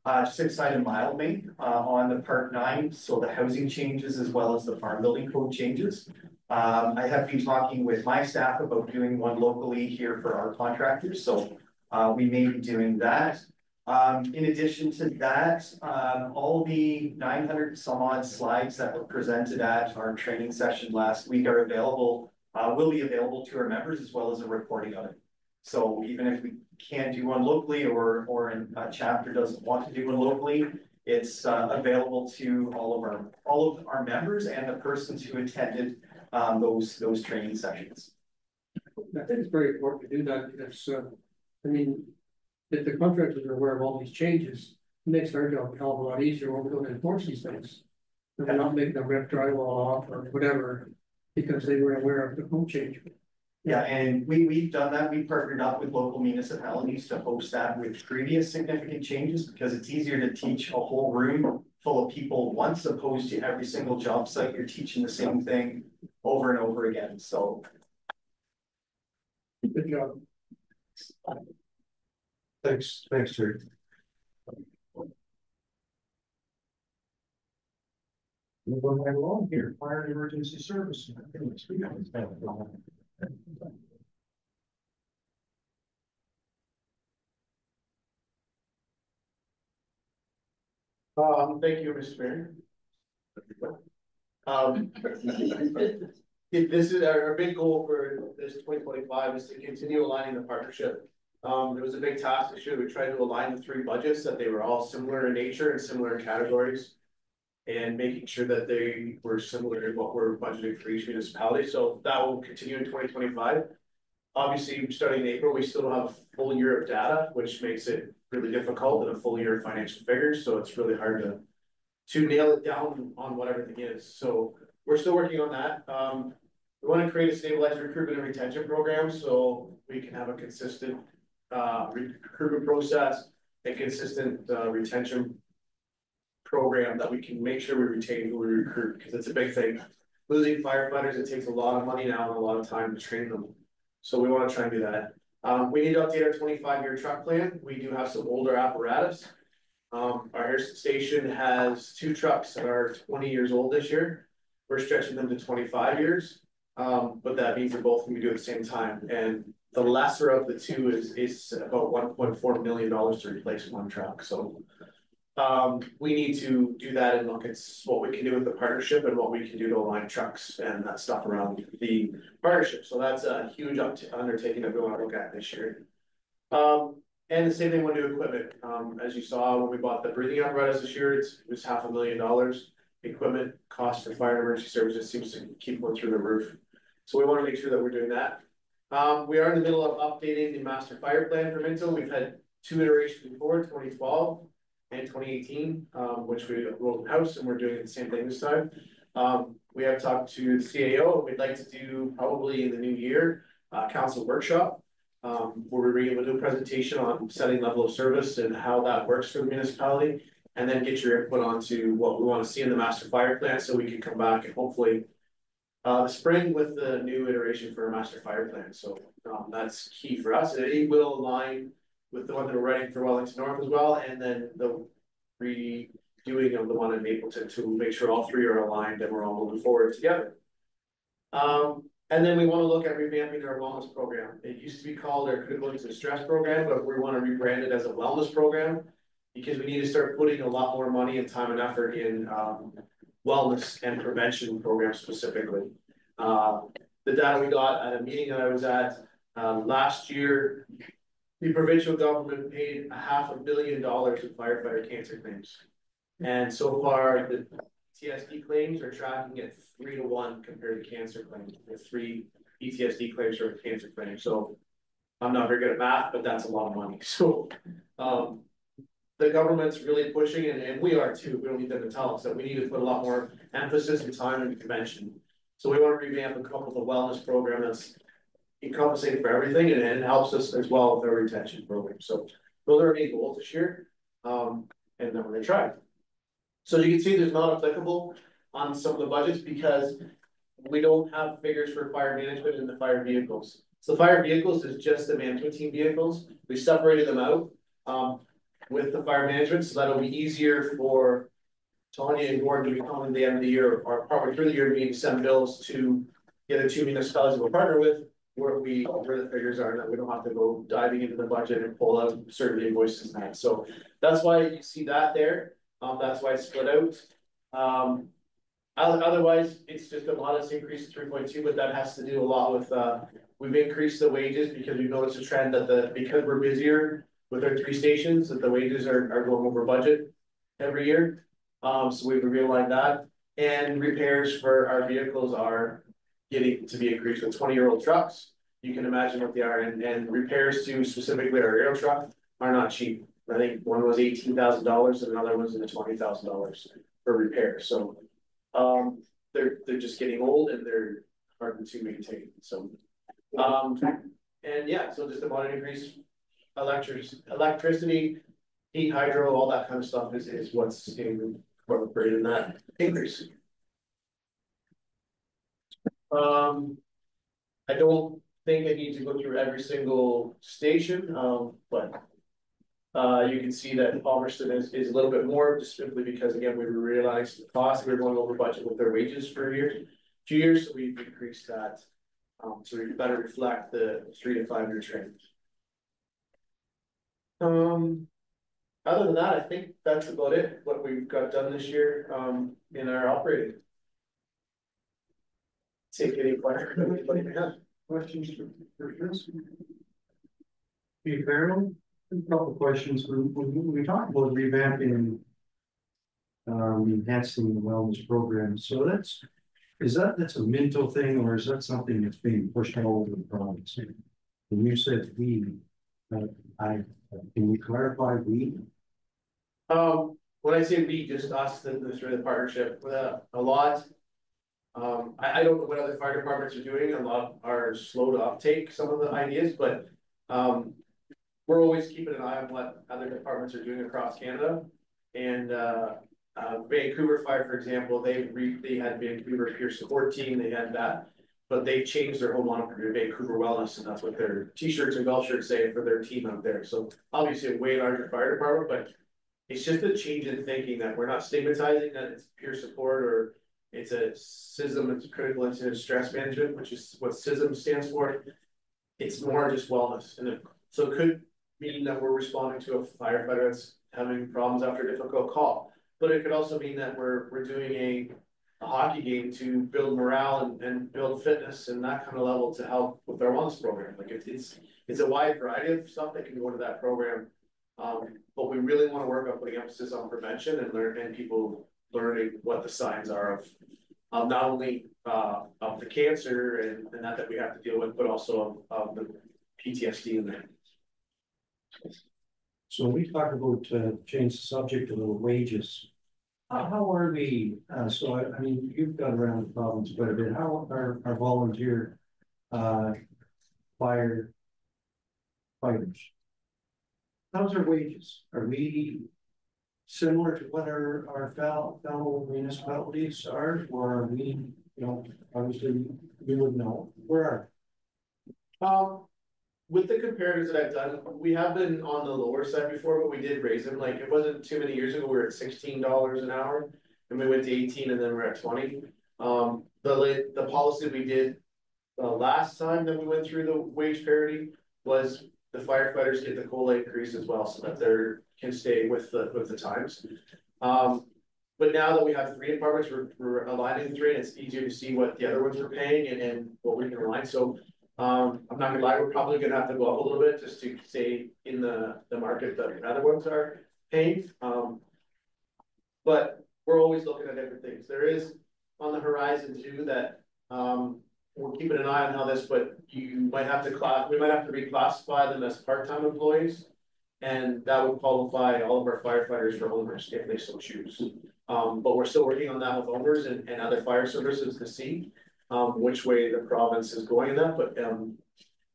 Uh, just outside of Mildmay, uh, on the part nine, so the housing changes as well as the farm building code changes. Um, I have been talking with my staff about doing one locally here for our contractors, so. Uh, we may be doing that. Um, in addition to that, um, all the nine hundred some odd slides that were presented at our training session last week are available. Uh, will be available to our members as well as a recording of it. So even if we can't do one locally or, or a chapter doesn't want to do one locally. It's, uh, available to all of our, all of our members and the persons who attended, um, those, those training sessions. I think it's very important to do that because, uh, I mean. If the contractors are aware of all these changes, it makes our job a hell of a lot easier when we go to enforce these things. And we're not making them rip drywall off or whatever, because they were aware of the code change. Yeah, and we, we've done that. We partnered up with local municipalities to host that with previous significant changes because it's easier to teach a whole room full of people once opposed to every single job site, you're teaching the same thing over and over again, so. Good job. Thanks, thanks, Terry. Moving right along here, fire and emergency service. Um, thank you, Mr. Mayor. Um, this is our, our big goal for this twenty twenty-five is to continue aligning the partnership. Um, it was a big task year, we tried to align the three budgets, that they were all similar in nature and similar in categories. And making sure that they were similar in what we're budgeting for each municipality, so that will continue in twenty twenty-five. Obviously, starting in April, we still have full year of data, which makes it really difficult and a full year of financial figures, so it's really hard to. To nail it down on what everything is, so we're still working on that, um. We wanna create a stabilized recruitment and retention program, so we can have a consistent. Uh, recruitment process, and consistent, uh, retention. Program that we can make sure we retain who we recruit, because it's a big thing. Losing firefighters, it takes a lot of money now and a lot of time to train them. So we wanna try and do that. Um, we need to update our twenty-five year truck plan. We do have some older apparatus. Um, our station has two trucks that are twenty years old this year. We're stretching them to twenty-five years. Um, but that means they're both gonna be due at the same time, and the lesser of the two is, is about one point four million dollars to replace one truck, so. Um, we need to do that and look at what we can do with the partnership and what we can do to align trucks and that stuff around the partnership. So that's a huge undertaking that we want to look at this year. Um, and the same thing with new equipment. Um, as you saw when we bought the breathing apparatus this year, it was half a million dollars. Equipment cost for fire and emergency services seems to keep going through the roof. So we want to make sure that we're doing that. Um, we are in the middle of updating the master fire plan for Minto. We've had two iterations before, 2012, in twenty eighteen, um, which we rolled house and we're doing the same thing this time. Um, we have talked to the CAO. We'd like to do probably in the new year, uh, council workshop. Um, where we're able to do a presentation on setting level of service and how that works for the municipality. And then get your input onto what we want to see in the master fire plan so we can come back and hopefully uh, the spring with the new iteration for a master fire plan. So um, that's key for us. It will align with the one that we're writing for Wellington North as well, and then the redoing of the one in Mapleton to make sure all three are aligned and we're all moving forward together. Um, and then we wanna look at revamping our wellness program, it used to be called our critical incident stress program, but we wanna rebrand it as a wellness program. Because we need to start putting a lot more money and time and effort in, um, wellness and prevention programs specifically. Uh, the data we got at a meeting that I was at, um, last year. The provincial government paid a half a billion dollars in firefighter cancer claims. And so far, the PTSD claims are tracking at three to one compared to cancer claims, The three PTSD claims for cancer claims, so. I'm not very good at math, but that's a lot of money, so, um. The government's really pushing, and, and we are too, we don't need them to tell us that we need to put a lot more emphasis and time into prevention. So we wanna revamp a couple of the wellness program that's encompassing for everything, and it helps us as well with our retention program, so. Those are main goals this year, um, and then we're gonna try. So you can see there's not applicable on some of the budgets because we don't have figures for fire management and the fire vehicles. So fire vehicles is just the management team vehicles, we separated them out, um, with the fire management, so that'll be easier for Tanya and Gordon to coming at the end of the year, or partway through the year, to send bills to get the two municipalities we're partner with, where we, where the figures are, that we don't have to go diving into the budget and pull out certain invoices and that, so that's why you see that there. Um, that's why it's split out. Um. Otherwise, it's just a modest increase of three point two, but that has to do a lot with, uh, we've increased the wages because we've noticed a trend that the, because we're busier. With our three stations, that the wages are, are going over budget every year. Um, so we've realigned that, and repairs for our vehicles are getting to be increased with twenty year old trucks. You can imagine what they are, and, and repairs to specifically our aerial truck are not cheap. I think one was eighteen thousand dollars and another was in the twenty thousand dollars for repair, so. Um, they're, they're just getting old and they're hard to maintain, so. Um, and yeah, so just a moderate increase. Electric, electricity, heat, hydro, all that kind of stuff is, is what's incorporated in that increase. Um. I don't think I need to go through every single station, um, but. Uh, you can see that Palmerston is, is a little bit more, just simply because again, we realized the cost, we were going over budget with their wages for a year, Two years, so we've increased that, um, to better reflect the three to five year trend. Um, other than that, I think that's about it, what we've got done this year, um, in our operating. Take any question, anybody have. Questions for, for Chris? Steve Farrell, a couple of questions, when, when we talk about revamping. Um, enhancing the wellness program, so that's, is that, that's a Minto thing, or is that something that's being pushed all over the province? When you said we, uh, I, can you clarify we? Um, when I say we, just us, the, the, through the partnership, with a, a lot. Um, I, I don't know what other fire departments are doing, a lot are slow to uptake some of the ideas, but, um. We're always keeping an eye on what other departments are doing across Canada. And, uh, uh, Vancouver Fire, for example, they re, they had Vancouver Peer Support Team, they had that. But they changed their whole moniker to Vancouver Wellness, and that's what their t-shirts and golf shirts say for their team out there, so obviously a way larger fire department, but. It's just a change in thinking that we're not stigmatizing that it's peer support or it's a CISM, it's critical incident stress management, which is what CISM stands for. It's more just wellness, and so it could mean that we're responding to a firefighter that's having problems after a difficult call. But it could also mean that we're, we're doing a, a hockey game to build morale and, and build fitness and that kind of level to help with our wellness program. Like it's, it's, it's a wide variety of stuff that can go into that program. Um, but we really want to work on putting emphasis on prevention and learn, and people learning what the signs are of, not only, uh, of the cancer and, and that, that we have to deal with, but also of, of the PTSD in there. So we talked about, uh, change the subject a little wages. How, how are we, uh, so I, I mean, you've got around the problems quite a bit, how are our volunteer, uh, fire fighters? How's our wages? Are we similar to what our, our fellow, municipalities are, or are we, you know, obviously, we would know, where are? Um, with the comparatives that I've done, we have been on the lower side before, but we did raise them, like, it wasn't too many years ago, we were at sixteen dollars an hour. And we went to eighteen and then we're at twenty, um, the the policy we did. The last time that we went through the wage parity was the firefighters get the COLA increase as well, so that they're, can stay with the, with the times. Um, but now that we have three departments, we're, we're aligning three, and it's easier to see what the other ones are paying and, and what we can align, so. Um, I'm not gonna lie, we're probably gonna have to go up a little bit just to stay in the, the market that the other ones are paying, um. But we're always looking at different things, there is on the horizon too that, um, we're keeping an eye on how this, but you might have to class, we might have to reclassify them as part-time employees. And that would qualify all of our firefighters for OMERS if they so choose. Um, but we're still working on that with OMERS and, and other fire services to see. Um, which way the province is going in that, but, um,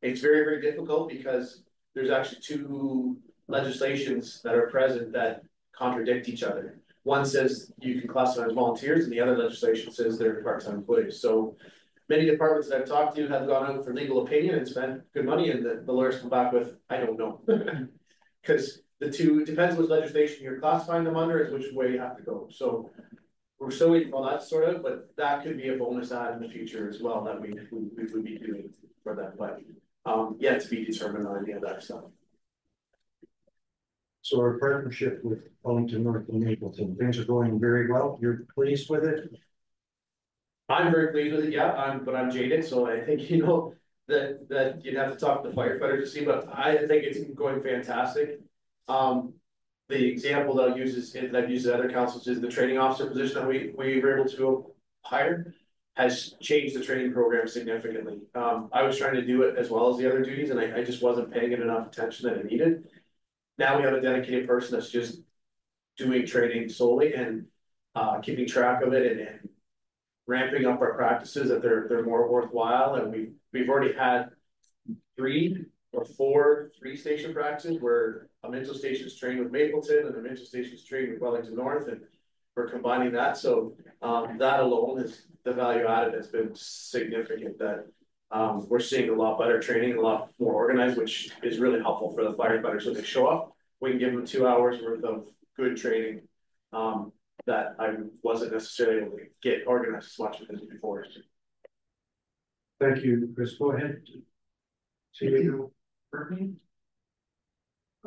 it's very, very difficult because there's actually two legislations that are present that contradict each other. One says you can classify as volunteers and the other legislation says they're part-time employees, so many departments that I've talked to have gone out for legal opinion and spent good money and the, the lawyers come back with, I don't know. Cause the two, depends which legislation you're classifying them under is which way you have to go, so. We're still waiting on that sort of, but that could be a bonus add in the future as well that we, we, we would be doing for that, but. Um, yet to be determined on any of that stuff. So our partnership with Wellington North and Mapleton, things are going very well, you're pleased with it? I'm very pleased with it, yeah, I'm, but I'm jaded, so I think, you know, that, that you'd have to talk to the firefighters to see, but I think it's going fantastic. Um, the example that I'll use is, that I've used at other councils is the training officer position that we, we were able to hire. Has changed the training program significantly. Um, I was trying to do it as well as the other duties and I, I just wasn't paying it enough attention that it needed. Now we have a dedicated person that's just doing training solely and, uh, keeping track of it and, and ramping up our practices that they're, they're more worthwhile, and we've we've already had three or four three-station practices where a Minto station is trained with Mapleton and a Minto station is trained with Wellington North, and we're combining that, so, um, that alone is, the value added has been significant that um, we're seeing a lot better training, a lot more organized, which is really helpful for the firefighters when they show up. We can give them two hours worth of good training. Um, that I wasn't necessarily able to get organized as much as before. Thank you, Chris, go ahead. See you, Bernie?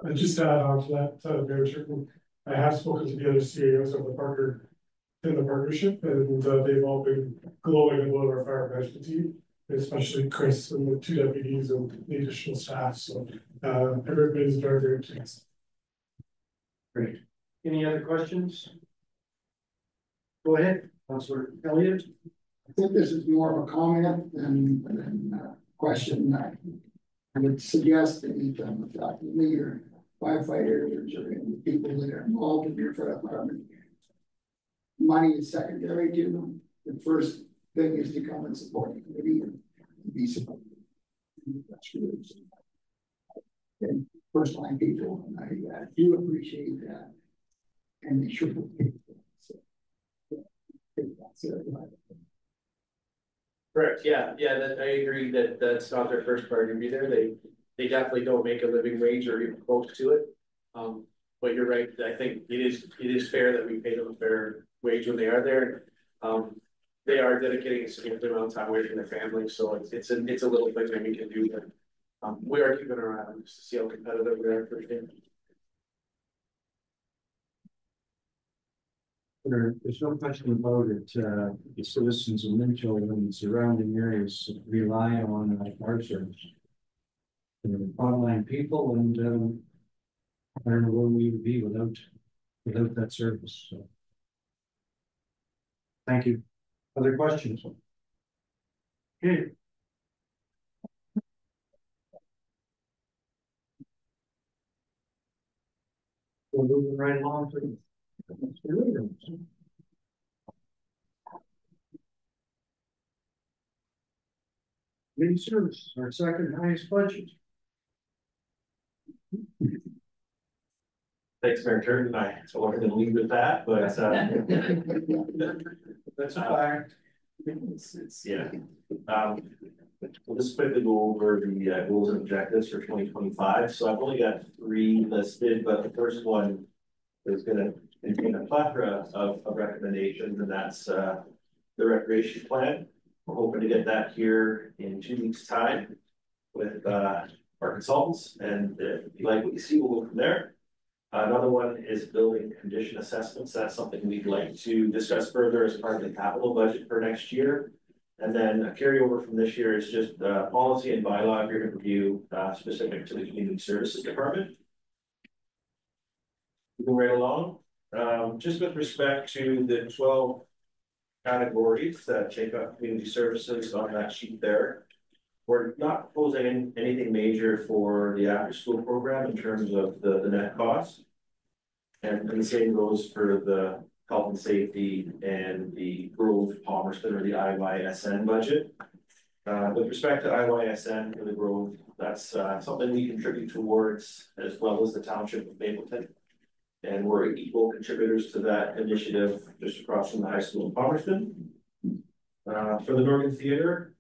I just add on to that, uh, Mayor Turton, I have spoken to the other CAOs of the partner in the partnership and uh, they've all been glowing about our fire management team. Especially Chris and the two deputies and the additional staff, so uh everybody's very, very pleased. Great. Any other questions? Go ahead, Councilor Elliott. I think this is more of a comment than, than a question. I would suggest that you come with that, your firefighters or people that are involved in your fire department. Money is secondary to them. The first thing is to come and support the committee and be good. And first line people, and I uh, do appreciate that. And they should. Correct, yeah, yeah, that, I agree that that's not their first priority either, they, they definitely don't make a living wage or even close to it. Um, but you're right, I think it is, it is fair that we pay them a fair wage when they are there. Um, they are dedicating a significant amount of time away from their families, so it's, it's a, it's a little thing that we can do, but. Um, we are keeping around just to see how competitive we are for sure. There, there's no question about it, uh, the citizens of Minto and the surrounding areas rely on uh, our service. Online people and, um. I don't know where we would be without, without that service, so. Thank you. Other questions? Okay. We're moving right along to. Community service, our second highest budget. Thanks, Mayor Turton. I, so we're gonna leave with that, but, uh, That's a fact. it's, it's, yeah. Um, we'll just quickly go over the uh, goals and objectives for twenty twenty-five. So I've only got three listed, but the first one is gonna contain a plethora of, of recommendations, and that's, uh, the recreation plan. We're hoping to get that here in two weeks' time with, uh, our consultants, and if you like what you see, we'll go from there. Another one is building condition assessments. That's something we'd like to discuss further as part of the capital budget for next year. And then a carryover from this year is just uh policy and bylaw agreement review uh specific to the community services department. Moving right along, um just with respect to the twelve categories that take up community services on that sheet there. We're not proposing anything major for the after school program in terms of the, the net cost. And, and the same goes for the health and safety and the Grove Palmerston or the IYSN budget. Uh, with respect to IYSN for the Grove, that's, uh, something we contribute towards as well as the township of Mapleton. And we're equal contributors to that initiative just across from the high school in Palmerston. Uh, for the Norgan Theater,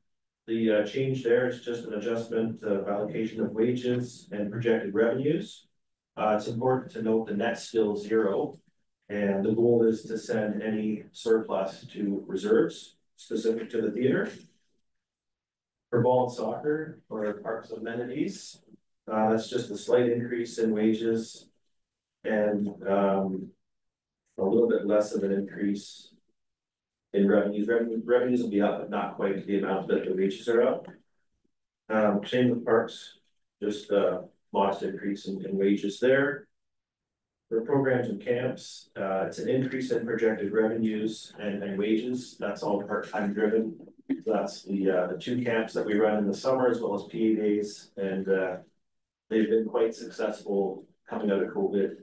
the uh, change there is just an adjustment of allocation of wages and projected revenues. Uh, it's important to note the net's still zero. And the goal is to send any surplus to reserves specific to the theater. For ball and soccer or parks amenities, uh, that's just a slight increase in wages. And um, a little bit less of an increase in revenues, revenue, revenues will be up, but not quite the amount that the wages are up. Um, same with parks, just a modest increase in, in wages there. For programs and camps, uh, it's an increase in projected revenues and, and wages, that's all part-time driven. So That's the, uh, the two camps that we run in the summer as well as PA days, and, uh, they've been quite successful coming out of COVID.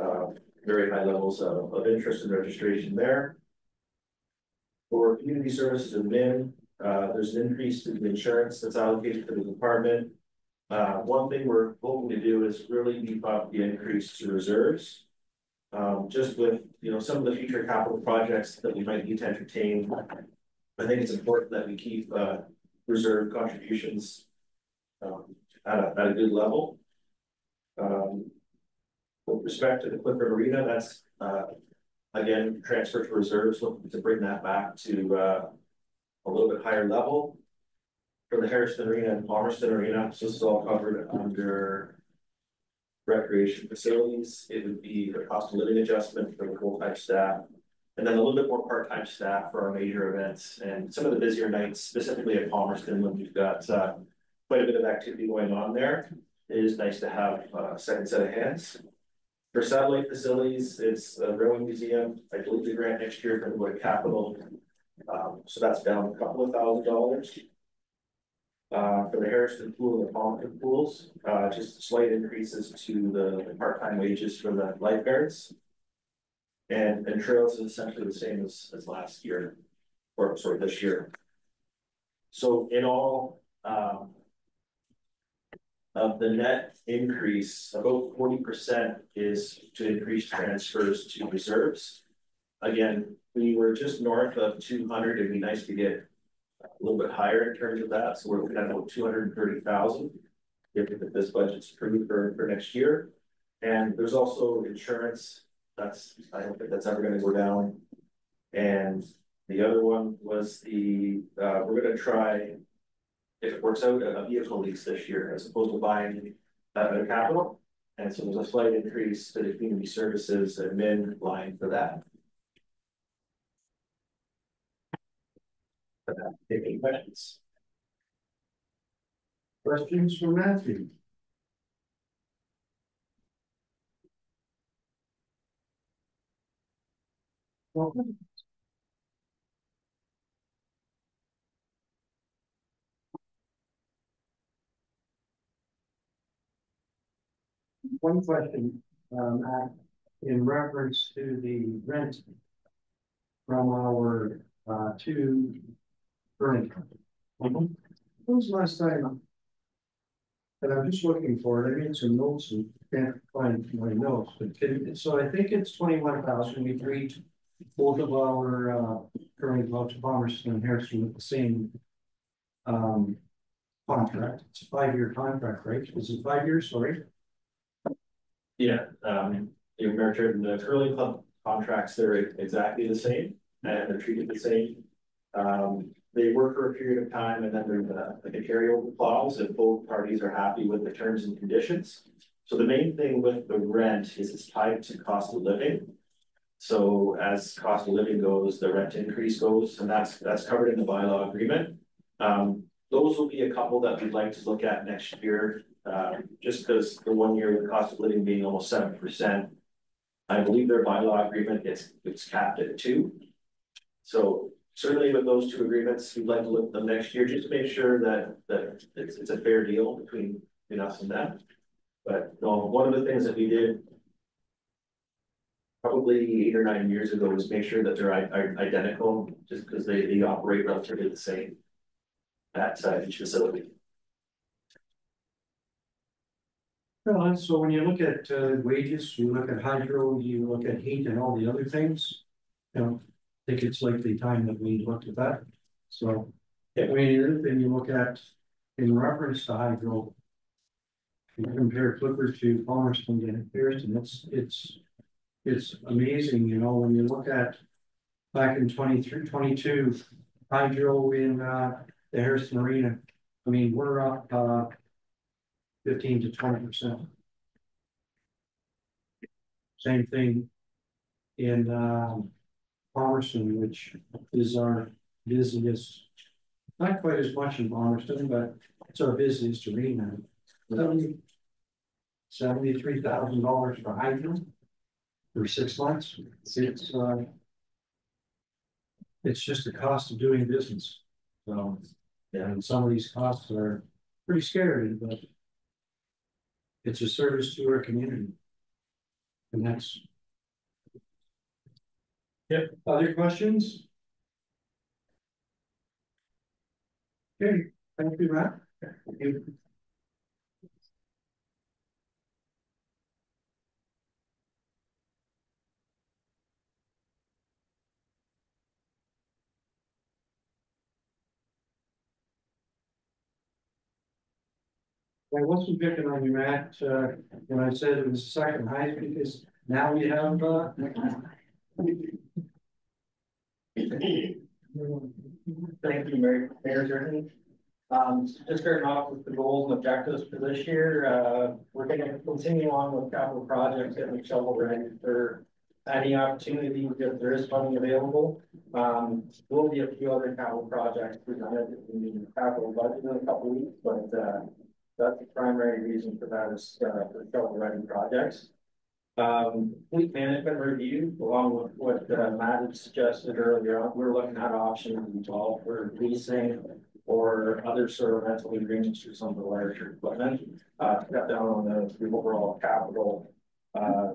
Uh, very high levels of, of interest and registration there. For community services and min, uh, there's an increase in the insurance that's allocated to the department. Uh, one thing we're hoping to do is really beef up the increase to reserves. Um, just with, you know, some of the future capital projects that we might need to entertain. I think it's important that we keep, uh, reserve contributions. Um, at a, at a good level. Respect to the Clifford Arena, that's, uh, Again, transfer to reserves, looking to bring that back to uh a little bit higher level. For the Harriston Arena and Palmerston Arena, so this is all covered under. Recreation facilities, it would be the cost of living adjustment for the full-time staff. And then a little bit more part-time staff for our major events and some of the busier nights, specifically at Palmerston, when we've got uh. Quite a bit of activity going on there. It is nice to have a second set of hands. For satellite facilities, it's a rowing museum, I believe the grant next year from the capital. Um, so that's down a couple of thousand dollars. Uh, for the Harriston pool and the Palmerston pools, uh, just slight increases to the the part-time wages for the lifeguards. And, and trails is essentially the same as, as last year, or sorry, this year. So in all, um. Of the net increase, about forty percent is to increase transfers to reserves. Again, we were just north of two hundred, it'd be nice to get a little bit higher in terms of that, so we're looking at about two hundred and thirty thousand. If this budget's approved for, next year, and there's also insurance, that's, I don't think that's ever gonna go down. And the other one was the, uh, we're gonna try. If it works out, a vehicle lease this year as opposed to buying uh, a capital. And so there's a slight increase to the community services admin line for that. For that, Any questions? Questions for Matthew? Welcome. One question, um, in reference to the rent from our, uh, two current. When was the last time? And I'm just looking for it, I made some notes and can't find my notes, but can, so I think it's twenty-one thousand, we agreed. Both of our, uh, current Welch Palmerston and Harriston with the same. Um. Contract, it's a five-year contract, right? Is it five years, sorry? Yeah, um, the American, the curling club contracts, they're exactly the same and they're treated the same. Um, they work for a period of time and then there's a, like a carryover clause if both parties are happy with the terms and conditions. So the main thing with the rent is it's tied to cost of living. So as cost of living goes, the rent increase goes, and that's, that's covered in the bylaw agreement. Um, those will be a couple that we'd like to look at next year, uh, just because the one year with cost of living being almost seven percent. I believe their bylaw agreement, it's, it's capped at two. So certainly with those two agreements, we'd like to look at them next year, just to make sure that, that it's, it's a fair deal between, between us and them. But, no, one of the things that we did probably eight or nine years ago was make sure that they're i- identical, just because they, they operate relatively the same at each facility. Well, so when you look at uh wages, you look at hydro, you look at heat and all the other things. You know, I think it's likely time that we looked at that, so. I mean, the other thing you look at in reference to hydro. You compare Clifford to Palmerston and Pearson, it's it's. It's amazing, you know, when you look at. Back in 23, 22, hydro in uh the Harriston Arena, I mean, we're up uh fifteen to twenty percent. Same thing in um Palmerston, which is our busiest. Not quite as much in Palmerston, but it's our busiest arena. Seventy. Seventy-three thousand dollars for hydro. For six months, it's uh. It's just the cost of doing business, so, yeah, and some of these costs are pretty scary, but. It's a service to our community. And that's. Yep, other questions? Okay, thank you, Matt. Thank you. I wasn't picking on you, Matt, uh, when I said it was second highest because now we have, uh. Thank you, Mayor, Mayor Zerny. Um, just starting off with the goals and objectives for this year, uh, we're gonna continue on with capital projects that we shovel ready for any opportunity, if there is funding available, um, will be a few other capital projects presented in the capital budget in a couple weeks, but, uh. That's the primary reason for that is, uh, for shovel ready projects. Um, fleet management review, along with what uh, Matt had suggested earlier we're looking at options involved for leasing. Or other sort of rental agreements for some of the larger equipment, uh, to cut down on the the overall capital, uh.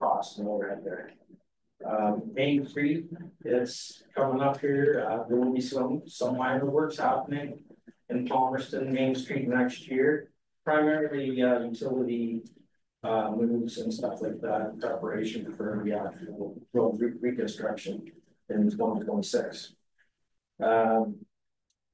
Costs and overhead there. Um, Main Street is coming up here, uh, there will be some, some minor works happening. In Palmerston, Main Street next year, primarily, uh, utility uh, moves and stuff like that, preparation for the actual road re- reconstruction in twenty twenty six. Um,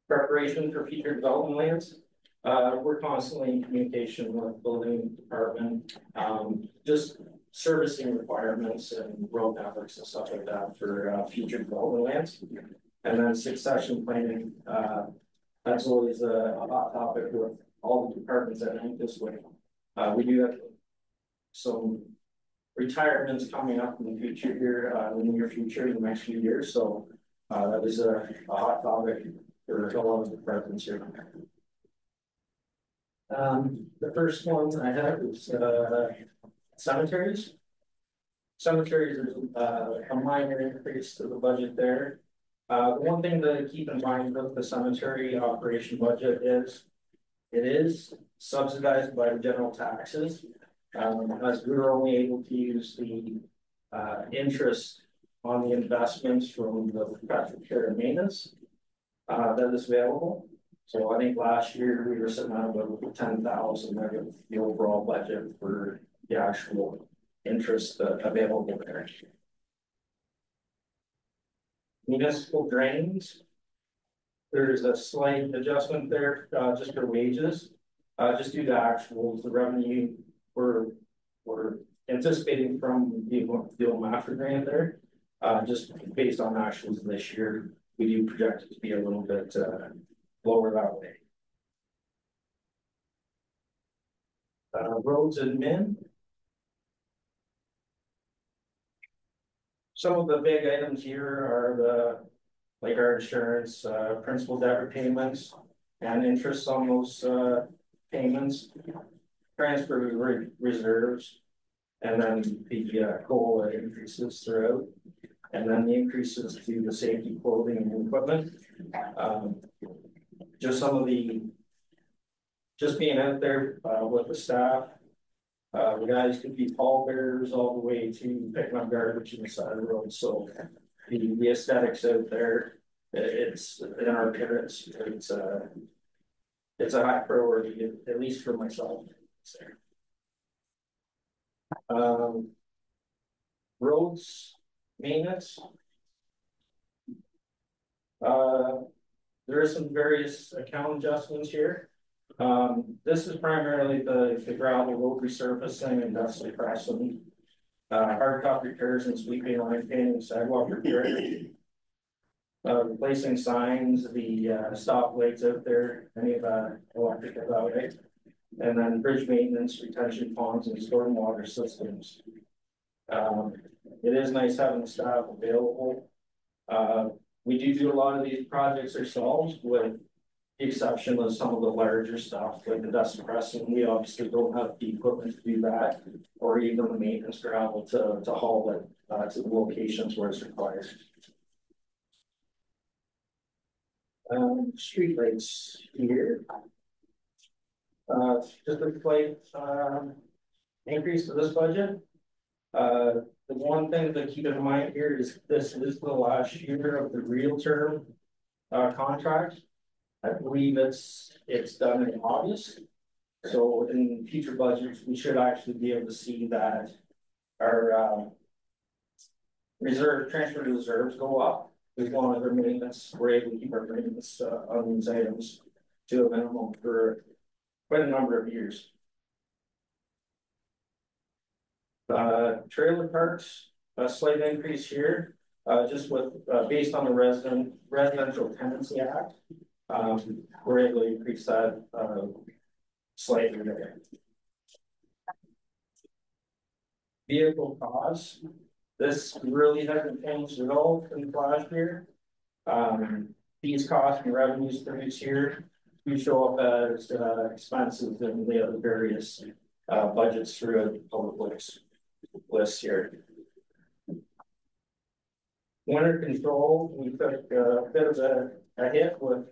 preparation for future development lands, uh, we're constantly in communication with the building department, um, just servicing requirements and road networks and stuff like that for, uh, future development lands. And then succession planning, uh, that's always a, a hot topic with all the departments that think this way. Uh, we do have some retirements coming up in the future here, uh, in the near future, in the next few years, so. Uh, that is a, a hot topic for a lot of the departments here. Um, the first one I have is, uh, cemeteries. Cemeteries is, uh, a minor increase to the budget there. Uh, one thing to keep in mind with the cemetery operation budget is. It is subsidized by general taxes. Um, as we were only able to use the, uh, interest on the investments from the perpetual care and maintenance. Uh, that is available. So I think last year we were sitting at about ten thousand, of the overall budget for the actual interest uh, available there. Municipal drains. There's a slight adjustment there, uh, just for wages, uh, just due to actuals, the revenue we're, we're anticipating from the, the master grant there. Uh, just based on actuals this year, we do project it to be a little bit, uh, lower that way. Uh, roads and min. Some of the big items here are the, like our insurance, uh, principal debt repayments and interest on those, uh, payments. Transfer re- reserves. And then the, uh, COLA increases throughout. And then the increases to the safety clothing and equipment. Um, just some of the. Just being out there, uh, with the staff. Uh, the guys could be pallbearers all the way to picking up garbage in the side of the road, so. The, the aesthetics out there, it's, in our appearance, it's, a, It's a high priority, at- at least for myself, so. Um. Roads, maintenance. Uh, there are some various account adjustments here. Um, this is primarily the, the gravel road resurfacing and dust suppressing. Uh, hard top repairs and sweeping line painting sidewalk repair. Uh, replacing signs, the, uh, stop lights out there, any of that electric about. And then bridge maintenance, retention ponds and stormwater systems. Um, it is nice having the staff available. Uh, we do do a lot of these projects ourselves with exception of some of the larger stuff, like the dust suppressing, we obviously don't have the equipment to do that. Or even the maintenance gravel to, to haul it, uh, to the locations where it's required. Um, streetlights here. Uh, just a slight, um, increase to this budget. Uh, the one thing to keep in mind here is this is the last year of the real term, uh, contract. I believe it's, it's done in August. So in future budgets, we should actually be able to see that our, um. Reserve, transfer reserves go up, with one of their maintenance, we're able to keep our maintenance, uh, on these items to a minimum for quite a number of years. Uh, trailer parks, a slight increase here, uh, just with, uh, based on the resident, residential tenancy act. Um, we're able to increase that, uh, slightly there. vehicle costs. This really hasn't changed at all from last year. Um, these costs and revenues for each year, we show up as uh, expenses in the other various uh, budgets through the public works list here. Winter control, we took a bit of a, a hit with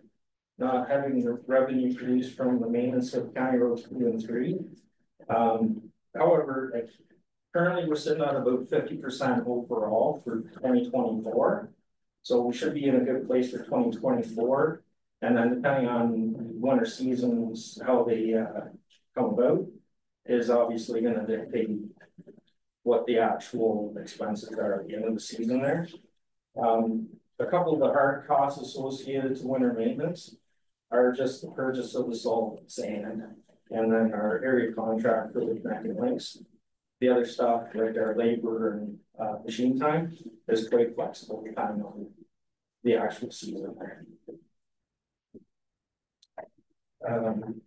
not having the revenue produced from the maintenance of county roads two and three. Um, however, currently we're sitting at about fifty percent overall for twenty twenty-four. So we should be in a good place for twenty twenty-four. And then depending on winter seasons, how they uh come about is obviously gonna dictate what the actual expenses are at the end of the season there. Um, a couple of the hard costs associated to winter maintenance are just the purchase of the salt and sand. And then our area contract for the connecting links. The other stuff, like our labor and uh machine time, is quite flexible depending on the actual season. Um.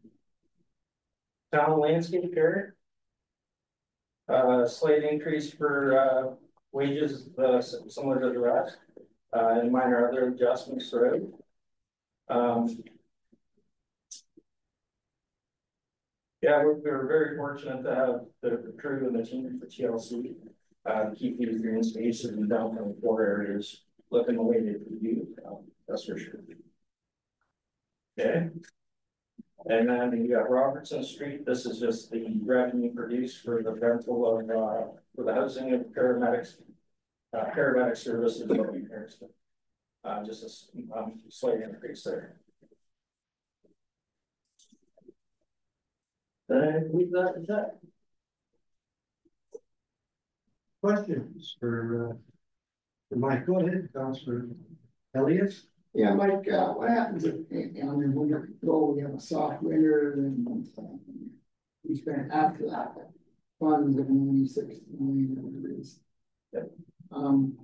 Town landscape care. Uh, slight increase for uh wages, uh similar to the rest, uh and minor other adjustments throughout. Um. Yeah, we're, we're very fortunate to have the crew and the team for TLC. Uh, to keep these green spaces and downtown core areas looking the way they do, um, that's for sure. Okay. And then you got Robertson Street, this is just the revenue produced for the rental of, uh, for the housing of paramedics. Uh, paramedic services in Harriston. Uh, just a um, slight increase there. Then we got that. Questions for, uh, for Mike, go ahead, Councilor Elliott. Yeah, Mike, uh, what happens if, you know, when winter control, we have a soft winter and um, we spend after that funds of only six million, whatever it is. Um,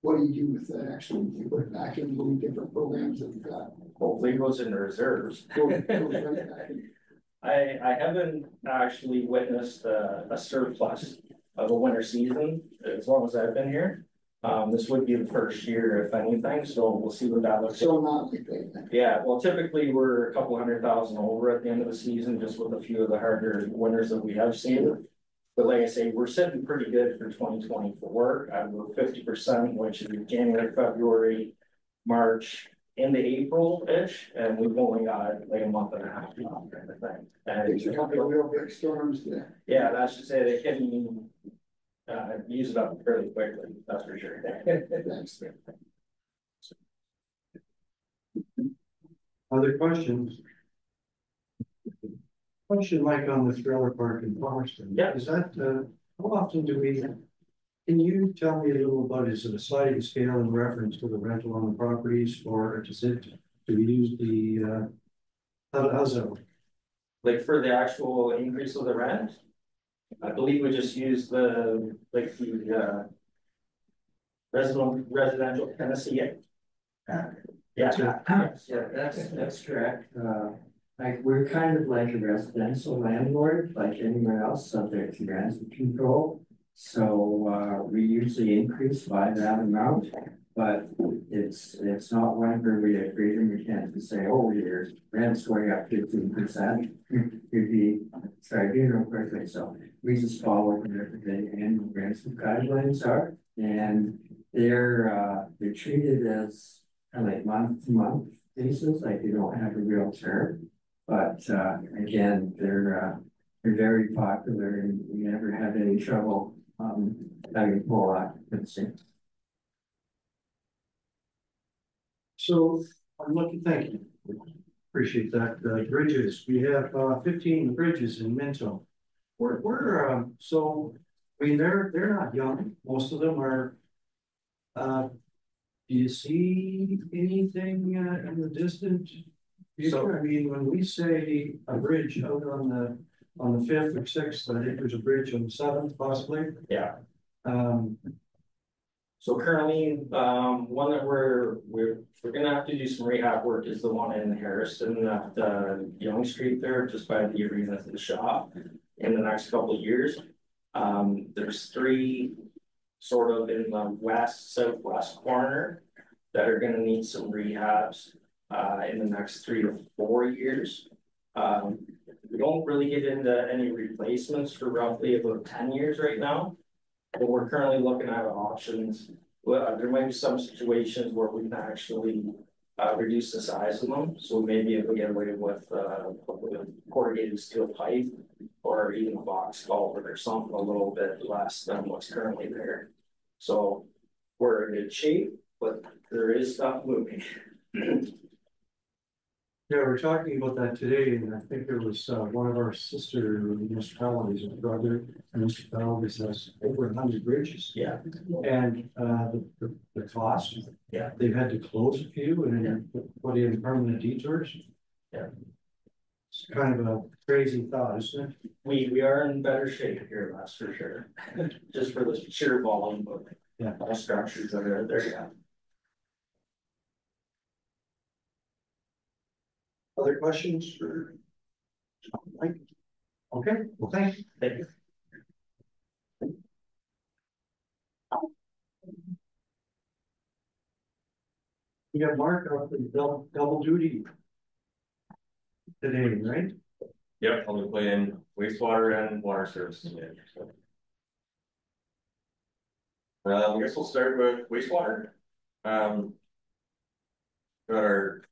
what do you do with that actually? You put it back into the different programs that we've got. Hopefully it goes into reserves. Go- go right back in. I, I haven't actually witnessed a, a surplus of a winter season as long as I've been here. Um, this would be the first year if anything, so we'll see what that looks like. So like. Yeah, well, typically we're a couple hundred thousand over at the end of the season, just with a few of the harder winters that we have seen. But like I say, we're sitting pretty good for twenty twenty-four, at about fifty percent, which is January, February, March, into April-ish, and we've only got like a month and a half left kind of thing. And It's a couple of real big storms there. yeah, that's to say they can uh, use it up fairly quickly, that's for sure. Thanks. Other questions? Question like on the trailer park in Palmerston. Yeah. Is that, uh, how often do we? Can you tell me a little about, is it a sliding scale in reference to the rental on the properties or is it, do we use the, uh? How, how's that? work? Like for the actual increase of the rent. I believe we just use the, like the, uh. Resident, residential tenancy. Yeah. Yeah, Yeah, that's, that's correct. Uh, like, we're kind of like a residential landlord, like anywhere else, subject to rent control. So, uh, we usually increase by that amount, but it's, it's not whenever we agree, we can't just say, oh, your rent's going up fifteen percent. You'd be, know quickly, so we just follow whatever the annual rents guidelines are. And they're, uh, they're treated as kind of like month to month basis, like you don't have a real term. But, uh, again, they're, uh, they're very popular and we never had any trouble, um, having full occupancy. So I'm looking, thank you. Appreciate that. Uh, bridges, we have, uh, fifteen bridges in Minto. We're, we're, um, so, I mean, they're, they're not young. Most of them are. Uh, do you see anything, uh, in the distant? future? I mean, when we say a bridge out on the, on the fifth or sixth, I think there's a bridge on the seventh possibly. yeah. Um, So currently, um, one that we're, we're, we're gonna have to do some rehab work is the one in Harriston at, uh, Young Street there, just by the arena to the shop. In the next couple of years, Um, there's three sort of in the west southwest corner that are gonna need some rehabs uh in the next three to four years. Um, we don't really get into any replacements for roughly about ten years right now. But we're currently looking at options. Well, there might be some situations where we can actually uh reduce the size of them, so we may be able to get away with uh with corrugated steel pipe. Or even a box culvert or something a little bit less than what's currently there. So we're in good shape, but there is stuff moving. Yeah, we're talking about that today, and I think it was uh one of our sister municipalities, a brother municipalities has over a hundred bridges. Yeah. And uh the the the cost. Yeah. They've had to close a few and then put- put in permanent detours. Yeah. It's kind of a crazy thought, isn't it? We, we are in better shape here, that's for sure. Just for the sheer volume of. Yeah. All structures that are there, yeah. Other questions for? Okay, well, thanks. Thank you. We got Mark up in double, double duty. Today, right? Yep, I'll be playing wastewater and water services. manager, so. Uh, I guess we'll start with wastewater. Um. Got our.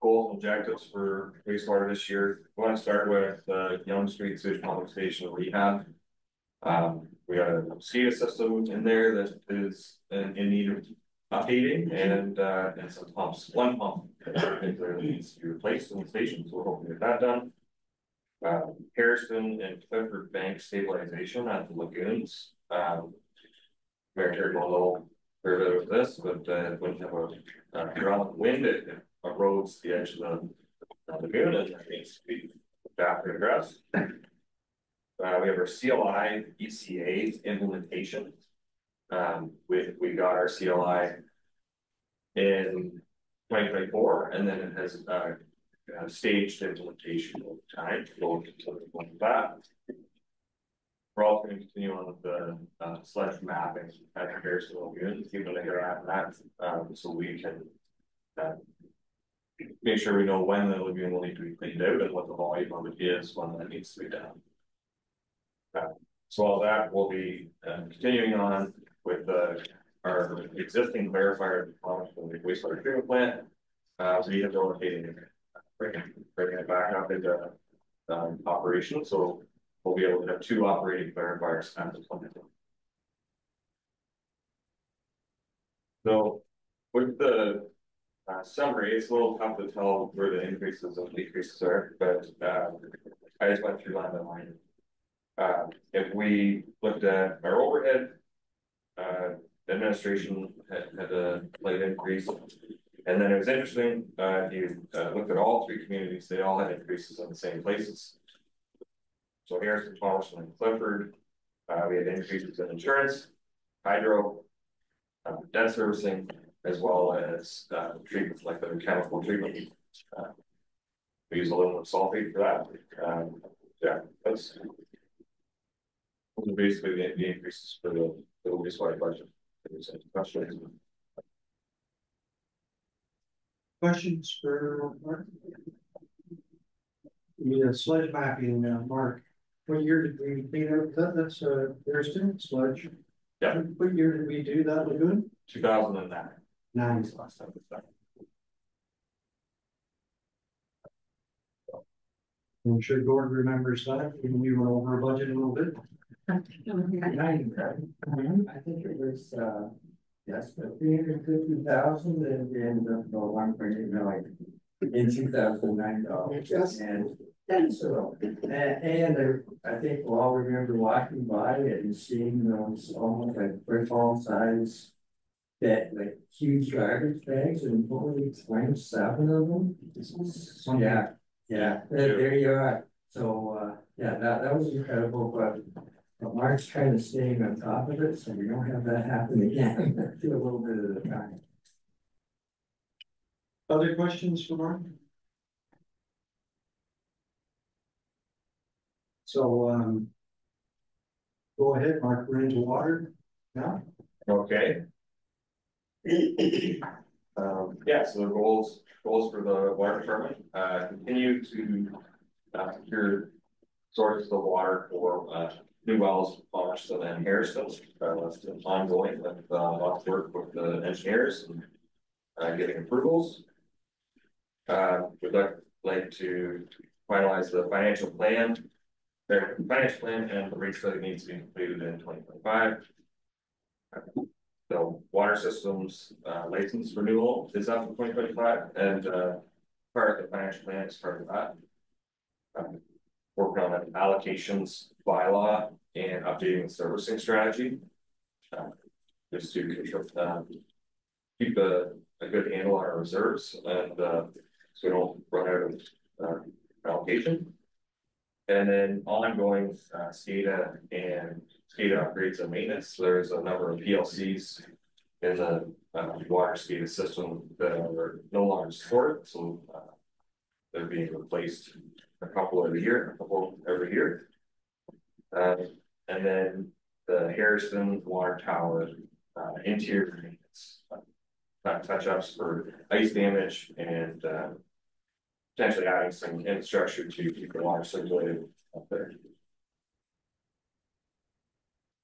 Goals and objectives for wastewater this year. We want to start with uh Young Street Sewage Pumping Station rehab. Um, we got a SCADA system in there that is in in need of updating and uh and some pumps, one pump. that needs to be replaced in the station, so we're hoping to get that done. Um, Harriston and Clifford Bank stabilization at the lagoons, um. Very careful, little further of this, but uh when you have a uh wind, it erodes the edge of the. the Lagoon and that needs to be adapted and addressed. Uh, we have our CLI ECA implementation. Um, we, we got our CLI. In twenty twenty four, and then it has uh, uh staged implementation over time, we'll continue with that. We're also gonna continue on with the uh sludge mapping at Harriston Lagoon, keeping a good eye on that, um, so we can. Uh, make sure we know when the lagoon will need to be cleaned out and what the volume of it is when that needs to be done. Uh, so all that will be uh continuing on with uh our existing clarifier from the wastewater treatment plant. Uh, rehabilitating it, bringing bringing it back up into um operation, so we'll be able to have two operating clarifiers at the plant. So with the uh, summary, it's a little tough to tell where the increases and decreases are, but, uh, I just went through line by line. Uh, if we looked at our overhead, uh, administration had, had a slight increase. And then it was interesting, uh, you, uh, looked at all three communities, they all had increases in the same places. So Harriston, Palmerston, and Clifford, we had increases in insurance, hydro, uh, debt servicing, as well as um, uh, treatments like the chemical treatment. Uh, we use aluminum sulfate for that. Um, yeah, that's basically the, the increases for the, the wastewater budget. Questions? Questions for Mark? Yeah, sludge mapping, uh, Mark. What year did we, you know, that, that's uh, a, there's student sludge. Yeah. What year did we do that lagoon? 2009 nines last time. I'm sure Gord remembers that when we went over budget a little bit. Mm-hmm. I think it was, uh, yes, three hundred fifty thousand and then the one point eight million in two thousand nine dollars. Yes. And, and so, and, and I, I think we'll all remember walking by it and seeing those almost like football size that like huge garbage bags and only twenty-seven of them. Yeah, yeah, there, there you are. So, uh, yeah, that, that was incredible, but. But Mark's kind of staying on top of it, so we don't have that happen again, do a little bit at a time. Other questions for Mark? So, um. Go ahead, Mark, we're into water now. Okay. Um, yeah, so the goals, goals for the water department, uh, continue to, uh, secure sources of water for, uh, new wells, Palmerston and Harriston. Uh, that's ongoing, with, uh, lots of work with the engineers and, uh, getting approvals. Uh, we'd like, like to finalize the financial plan. The financial plan and the rate study needs to be completed in twenty twenty-five. The water systems uh license renewal is up in twenty twenty five and uh part of the financial plan is part of that. Um, Working on an allocations bylaw and updating the servicing strategy. Uh, Just to control uh. Keep a a good handle on our reserves and uh so we don't run out of uh allocation. And then ongoing uh SCADA and SCADA upgrades and maintenance, there's a number of PLCs. In the uh water SCADA system that are no longer supported, so uh. They're being replaced a couple every year, a couple every year. Uh, and then the Harriston Water Tower uh interior maintenance. Uh, touch ups for ice damage and uh. Potentially adding some infrastructure to keep the water circulated up there.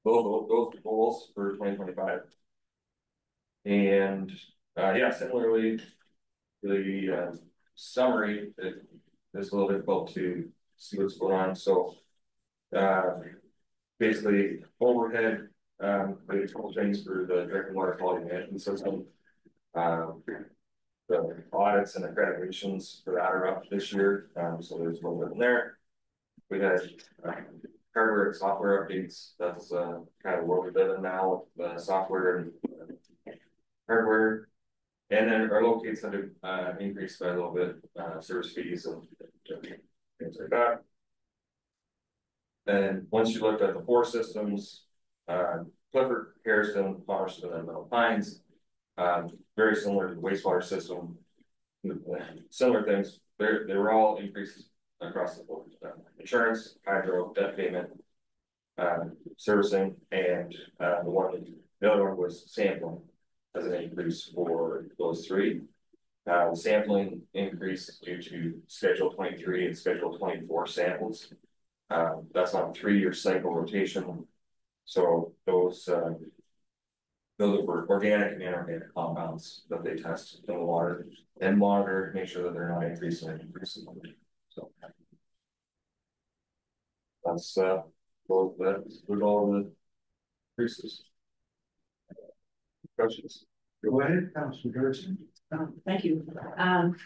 Those, those goals for twenty twenty five. And, uh, yeah, similarly. The, uh, summary, is a little difficult to see what's going on, so. Uh, basically overhead, um, a couple things for the drinking water quality management system. Um, the audits and accreditations for that are up this year, um, so there's a little bit in there. We had, um, hardware and software updates, that's, uh, kind of where we live in now, with the software and. Hardware. And then our locates had to, uh, increase by a little bit, uh, service fees and things like that. And once you looked at the four systems, Clifford, Harriston, Palmerston, and Minto Pines. Um, very similar to the wastewater system. Similar things, they they were all increases across the board, Uh, insurance, hydro, debt payment. Um, servicing and uh the one, the other one was sampling as an increase for those three. Uh, sampling increase due to schedule twenty-three and schedule twenty-four samples. Um, that's on a three-year cycle rotation. So those uh those are organic and inorganic compounds that they test in the water and monitor, make sure that they're not increasing or decreasing. So. That's uh, both that, with all the increases. Questions? Go ahead, Councilor. Um, thank you. Um.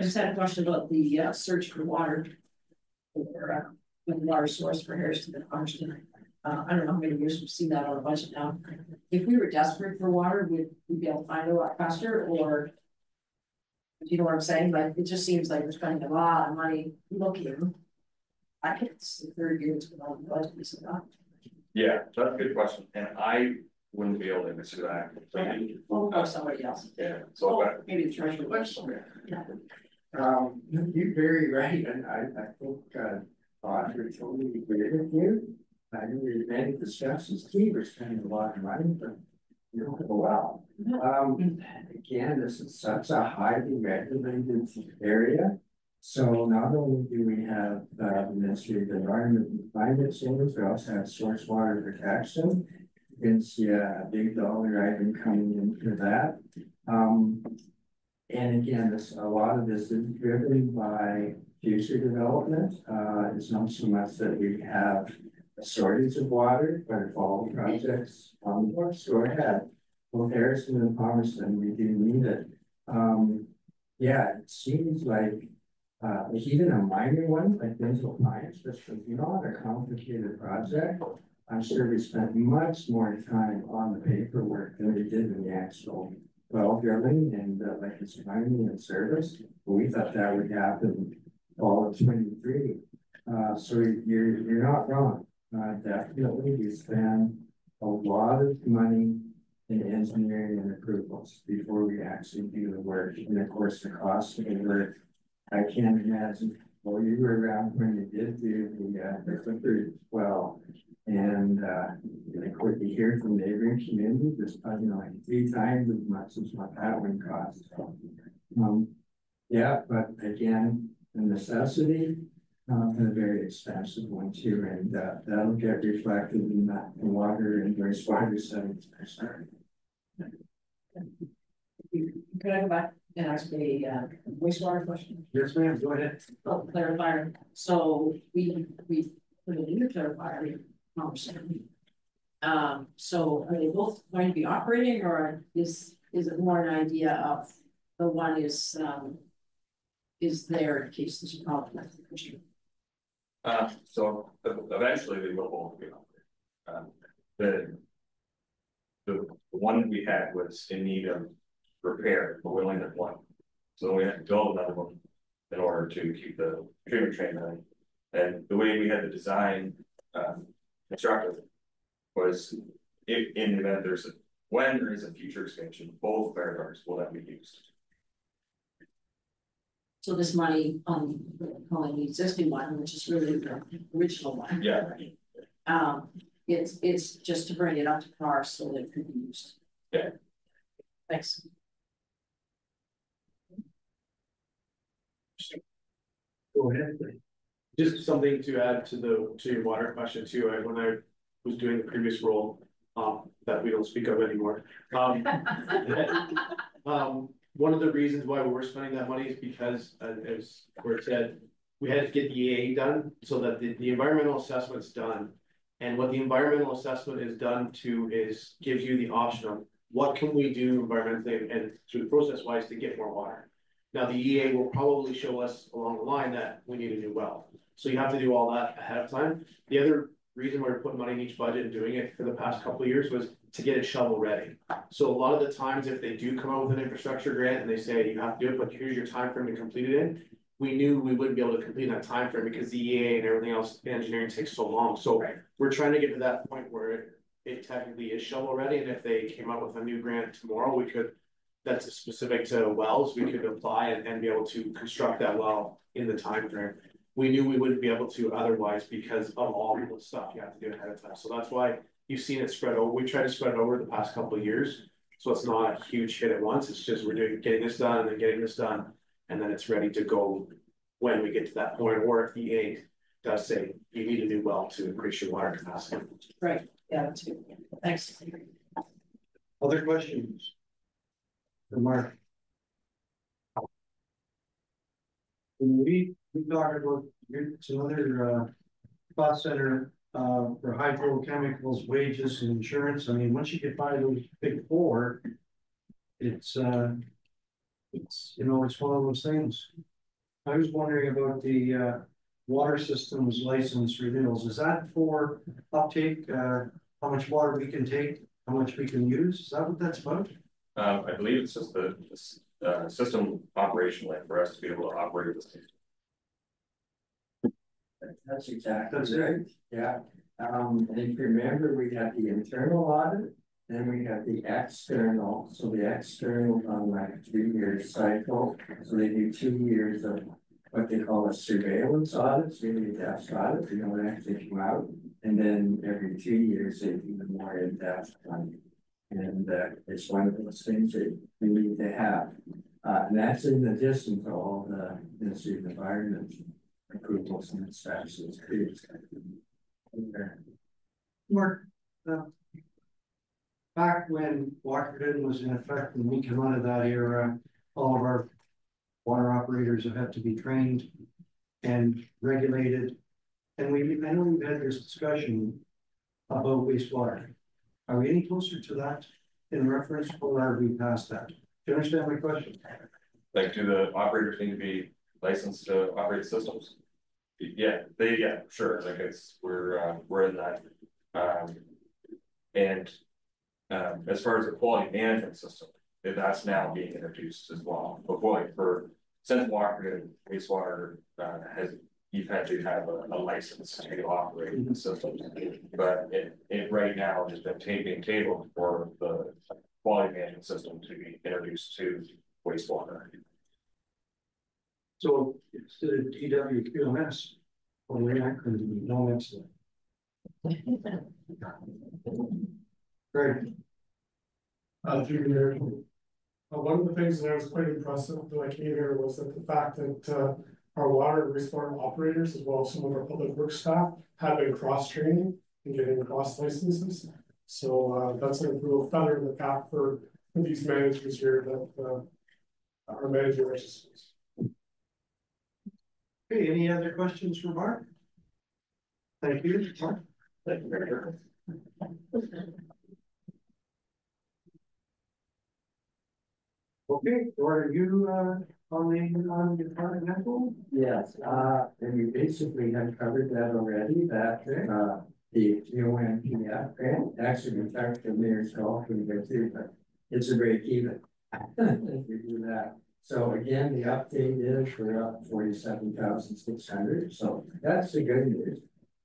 I just had a question about the uh search for water. For uh, with water source for Harriston and Palmerston. Uh, I don't know how many years we've seen that on a budget now. If we were desperate for water, we'd, we be able to find it a lot faster or? Do you know what I'm saying? Like, it just seems like we're spending a lot of money looking. I think it's the third year it's been on the budget, is it not? Yeah, that's a good question, and I wouldn't be able to answer that. Okay. Well, we'll go somebody else. Yeah, so Oh, but Maybe the treasurer. Yeah. Um, you're very right, and I, I think, uh, Audrey totally agree with you. I know we've many discussions, Steve, we're spending a lot of money, but you don't go well. Um, again, this is such a highly regulated area. So not only do we have, uh, the Ministry of Environment and Climate Change, we also have source water protection. You can see a big dollar item coming in for that. Um, and again, this, a lot of this is driven by future development. Uh, it's not so much that we have shortage of water, but all the projects on the books go ahead. Both Harriston and Palmerston, we do need it. Um, yeah, it seems like uh, even a minor one like Minto Pines, which was not a complicated project. I'm sure we spent much more time on the paperwork than we did in the actual well drilling and uh, like it's mining and service. But we thought that would happen all of twenty-three. Uh, so you're, you're not wrong. Uh, definitely we spend a lot of money in engineering and approvals before we actually do the work. And of course, the cost of the work, I can't imagine well, you were around when you did do the, uh, the Clifford well. And, uh, like what you hear from neighboring communities, it's probably like three times as much as what that one cost. Um, yeah, but again, the necessity, uh, a very expensive one too, and, uh, that'll get reflected in that water and wastewater settings. Could I go back and ask a uh, wastewater question? Yes, ma'am, go ahead. Oh, clarifier, so we, we put it in the clarifier conversation. Um, so are they both going to be operating or is, is it more an idea of the one is, um. Is there in case there's a problem with the? Uh, so eventually they will both be operating. Um, the. The one we had was in need of repair, but we only had one. So we had to build another one in order to keep the treatment train running. And the way we had the design um was if in the event there's a, when there is a future expansion, both cars will then be used. So this money, um, calling the existing one, which is really the original one. Yeah. Um, it's, it's just to bring it up to par so that it can be used. Yeah. Thanks. Go ahead. Just something to add to the, to your water question too, I, when I was doing the previous role, um, that we don't speak of anymore. Um, um, one of the reasons why we were spending that money is because, uh, as Bert said, we had to get the EA done so that the, the environmental assessment's done. And what the environmental assessment is done to is gives you the option of what can we do environmentally and through the process wise to get more water. Now, the EA will probably show us along the line that we need a new well. So you have to do all that ahead of time. The other reason we're putting money in each budget and doing it for the past couple of years was to get it shovel ready. So a lot of the times, if they do come out with an infrastructure grant and they say you have to do it, but here's your time frame to complete it in. We knew we wouldn't be able to complete that time frame because the EA and everything else, engineering takes so long. So we're trying to get to that point where it, it technically is shovel ready. And if they came out with a new grant tomorrow, we could that's specific to wells, we could apply and, and be able to construct that well in the time frame. We knew we wouldn't be able to otherwise because of all the stuff you have to do ahead of time. So that's why you've seen it spread over. We tried to spread it over the past couple of years. So it's not a huge hit at once. It's just we're doing getting this done and then getting this done. And then it's ready to go when we get to that point, or if the EA does say you need a new well to increase your water capacity. Right, yeah, that's. Thanks. Other questions? Mark. We, we talked about some other, uh, cost center, uh, for hydrochemicals, wages and insurance. I mean, once you get by those big four, it's, uh, it's, you know, it's one of those things. I was wondering about the, uh, water systems license renewals. Is that for uptake, uh, how much water we can take, how much we can use? Is that what that's about? Um, I believe it's just the, the, uh, system operationally for us to be able to operate this. That's exactly right, yeah. Um, and if you remember, we had the internal audit, then we had the external, so the external on like a three-year cycle. So they do two years of what they call a surveillance audit, so really desk audit, you know, actually come out. And then every two years, they do the more in-depth one. And uh, it's one of those things that we need to have. Uh, and that's in addition to all the Ministry of Environment approvals and. Mark, uh, back when Walkerton was in effect and we come out of that era, all of our water operators have had to be trained and regulated. And we, I know we've had this discussion about wastewater. Are we any closer to that in reference or are we past that? Do you understand my question? Like, do the operators need to be licensed to operate systems? Yeah, they, yeah, sure, like it's, we're, uh, we're in that. Um, and, um, as far as the quality management system, that's now being introduced as well. Before, like, for, since water and wastewater, uh, has, you've had to have a, a license to operate the system. But it, it right now has been being tabled for the quality management system to be introduced to wastewater. So instead of DWQMS, or the acronym, no accident. Great. Uh, through there. Uh, one of the things that I was quite impressed when I came here was that the fact that, uh, our water and wastewater operators, as well as some of our public works staff, have been cross-training and getting cross licenses. So, uh, that's a real feather in the cap for, for these managers here that, uh, our systems. Okay, any other questions for Mark? Thank you, Mark. Thank you very much. Okay, or are you, uh, on the, on the departmental? Yes, uh, and we basically have covered that already, that, uh, the OMPF grant, actually, we talked to Mayor's Golf and go too, but it's a break even. If we do that, so again, the update is we're up forty-seven thousand six hundred, so that's the good news.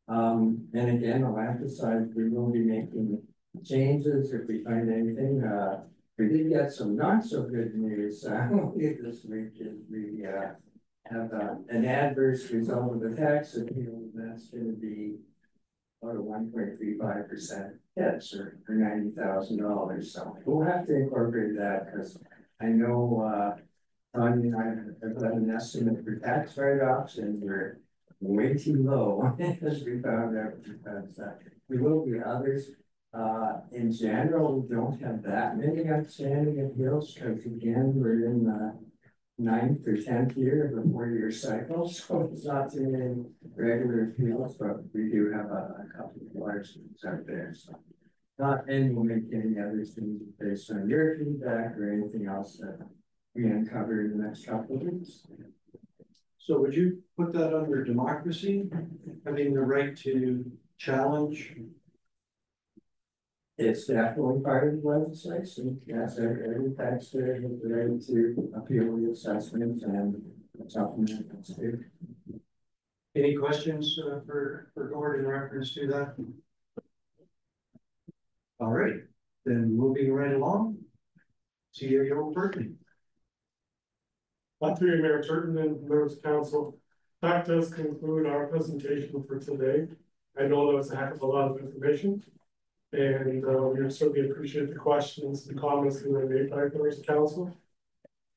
Um, and again, I'll emphasize, we will be making changes if we find anything, uh, we did get some not so good news, uh, this week is we, uh. Have uh, an adverse result of the tax appeal, that's gonna be. About a one point three five percent hit, or thousand dollars, so we'll have to incorporate that, cause I know, I have got an estimate for tax write-offs and we're way too low, as we found out, because, uh, we will be others. Uh, in general, we don't have that many outstanding appeals, because again, we're in the ninth or tenth year of a four-year cycle, so it's not too many regular appeals, but we do have a, a couple of large ones out there, so. Not, and we'll make any other things based on your feedback or anything else that we uncover in the next couple of weeks. So would you put that under democracy, having the right to challenge? It's definitely part of the legislation, yes, every, every taxpayer has the right to appeal the assessment and supplement too. Any questions uh, for, for Gord in reference to that? All right, then moving right along. CEO Berkeley. Through you, Mayor Turton and members of council, that does conclude our presentation for today. I know that was a heck of a lot of information. And uh, we certainly appreciate the questions and comments that were made by members of council.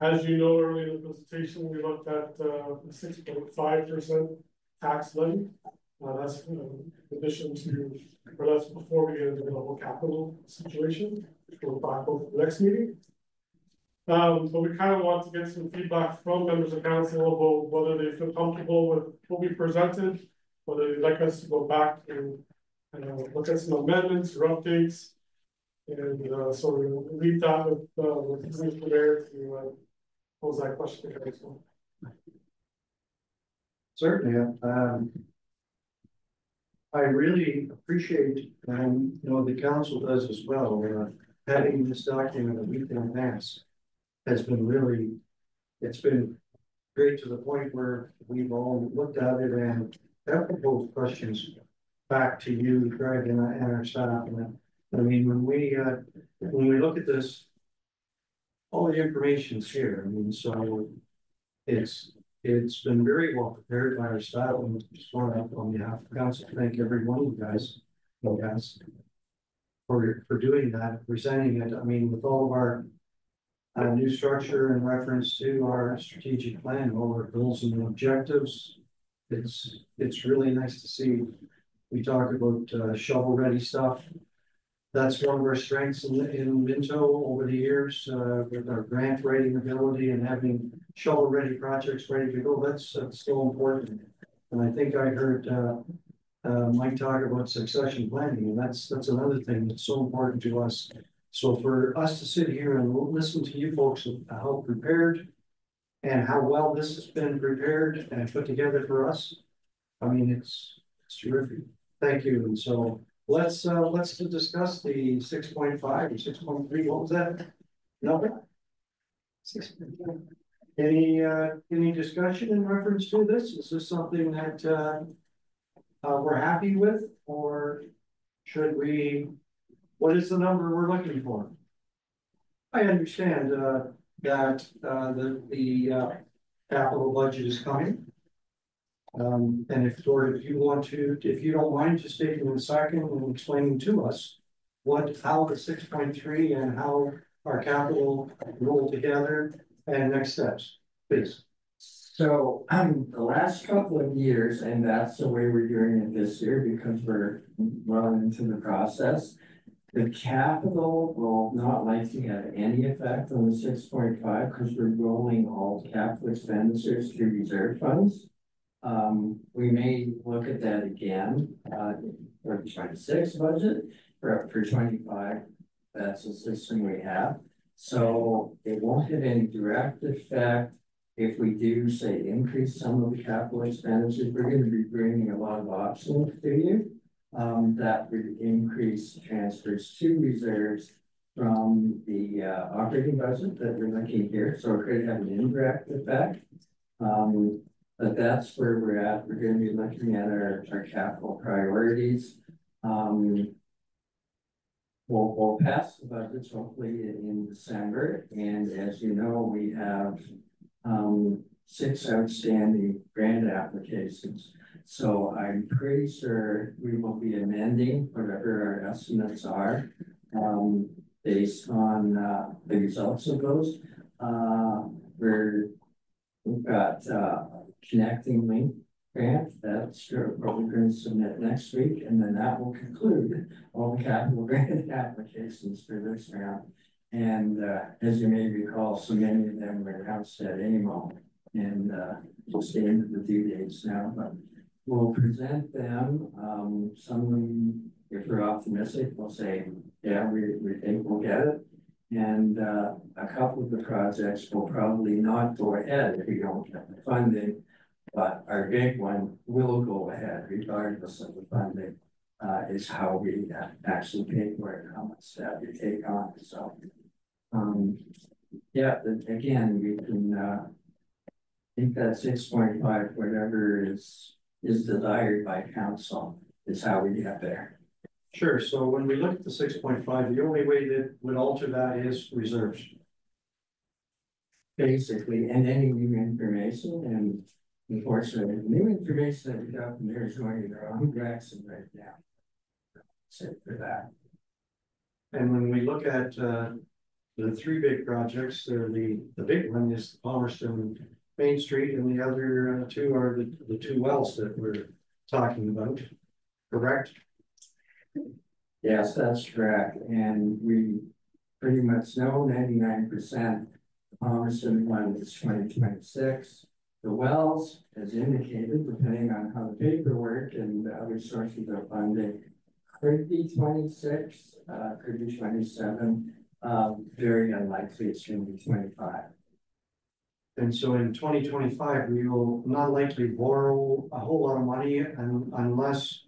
As you know, earlier in the presentation, we looked at uh, six point five percent tax levy. Uh, that's uh, in addition to, or that's before we get into the whole capital situation, which we'll talk about next meeting. Um, but we kind of want to get some feedback from members of council about whether they feel comfortable with what we presented, whether they'd like us to go back and uh, look at some amendments or updates. And uh, so we'll leave that with, uh, with Mr. Mayor to uh, pose that question to council. Certainly, um. I really appreciate, um, you know, the council does as well, uh, having this document a week in advance. Has been really, it's been great to the point where we've all looked at it and have proposed questions. Back to you, Greg, and our- and our staff, and I mean, when we, uh, when we look at this. All the information's here, I mean, so. It's, it's been very well prepared by our staff, and just want to, on behalf of council, thank every one of you guys, you guys. For, for doing that, presenting it, I mean, with all of our. Uh, new structure in reference to our strategic plan, all our goals and objectives. It's, it's really nice to see. We talk about uh, shovel ready stuff. That's one of our strengths in, in Minto over the years, uh, with our grant writing ability and having shovel ready projects ready to go. That's, that's still important. And I think I heard, uh, uh, Mike talk about succession planning, and that's, that's another thing that's so important to us. So for us to sit here and listen to you folks how prepared and how well this has been prepared and put together for us. I mean, it's, it's terrific. Thank you. And so let's, uh, let's discuss the six point five or six point three. What was that? Number? Six. Any, uh, any discussion in reference to this? Is this something that, uh, uh, we're happy with or should we what is the number we're looking for? I understand uh, that uh, the the uh, capital budget is coming. Um, and if, or if you want to, if you don't mind, just taking a second and explaining to us. What, how the six point three and how our capital roll together and next steps, please. So, um, the last couple of years, and that's the way we're doing it this year because we're well into the process. The capital will not likely have any effect on the six point five because we're rolling all capital expenditures to reserve funds. Um, we may look at that again, uh, for the twenty-six budget, for, for twenty-five. That's the system we have. So it won't have any direct effect. If we do say increase some of the capital expenditures, we're gonna be bringing a lot of options to you. Um, that would increase transfers to reserves from the uh operating budget that we're looking here, so it could have an indirect effect. Um, but that's where we're at. We're gonna be looking at our our capital priorities. Um, We'll, we'll pass the budgets hopefully in December, and as you know, we have um, six outstanding grant applications. So I'm pretty sure we will be amending whatever our estimates are, um, based on, uh, the results of those. Uh, we're, we've got, uh, connecting link grant, that's we're going to submit next week, and then that will conclude all the capital grant applications for this round. And uh, as you may recall, so many of them were announced at moment. And uh, just into the due dates now, but we'll present them. Um, some of them, if we're optimistic, will say, yeah, we, we think we'll get it. And uh, a couple of the projects will probably not go ahead if we don't get the funding. But our big one will go ahead regardless of the funding, uh, is how we uh, actually pay for it, how much that we take on, so. Um, yeah, again, we can, uh. Think that six point five, whatever is, is desired by council, is how we get there. Sure, so when we look at the six point five, the only way that would alter that is reserves. Basically, and any new information and unfortunately, new information that we got from there is going in the wrong direction right now. So for that. And when we look at uh the three big projects, the, the big one is Palmerston Main Street and the other uh, two are the, the two wells that we're talking about. Correct? Yes, that's correct, and we pretty much know ninety-nine percent. Palmerston one is twenty twenty-six. The wells, as indicated, depending on how the paperwork and the other sources of funding. Could be twenty-six, uh, could be twenty-seven, um, very unlikely it's gonna be twenty-five. And so in twenty twenty-five, we will not likely borrow a whole lot of money un- unless,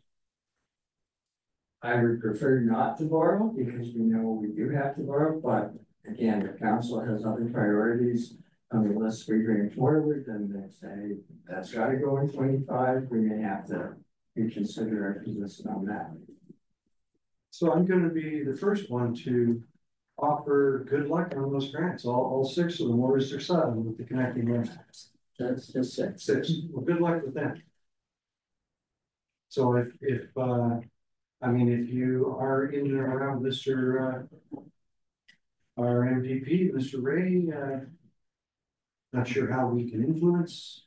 I would prefer not to borrow because we know we do have to borrow, but again, the council has other priorities. List we bring forward, then they say that's gotta go in twenty-five, we may have to reconsider our position on that. so I'm gonna be the first one to offer good luck on those grants, all, all six of them, or is there seven with the connecting links? That's just six. Six, well, good luck with that. So if, if, uh, I mean, if you are in and around Mr. uh. Our MPP, Mr. Rae, uh. Not sure how we can influence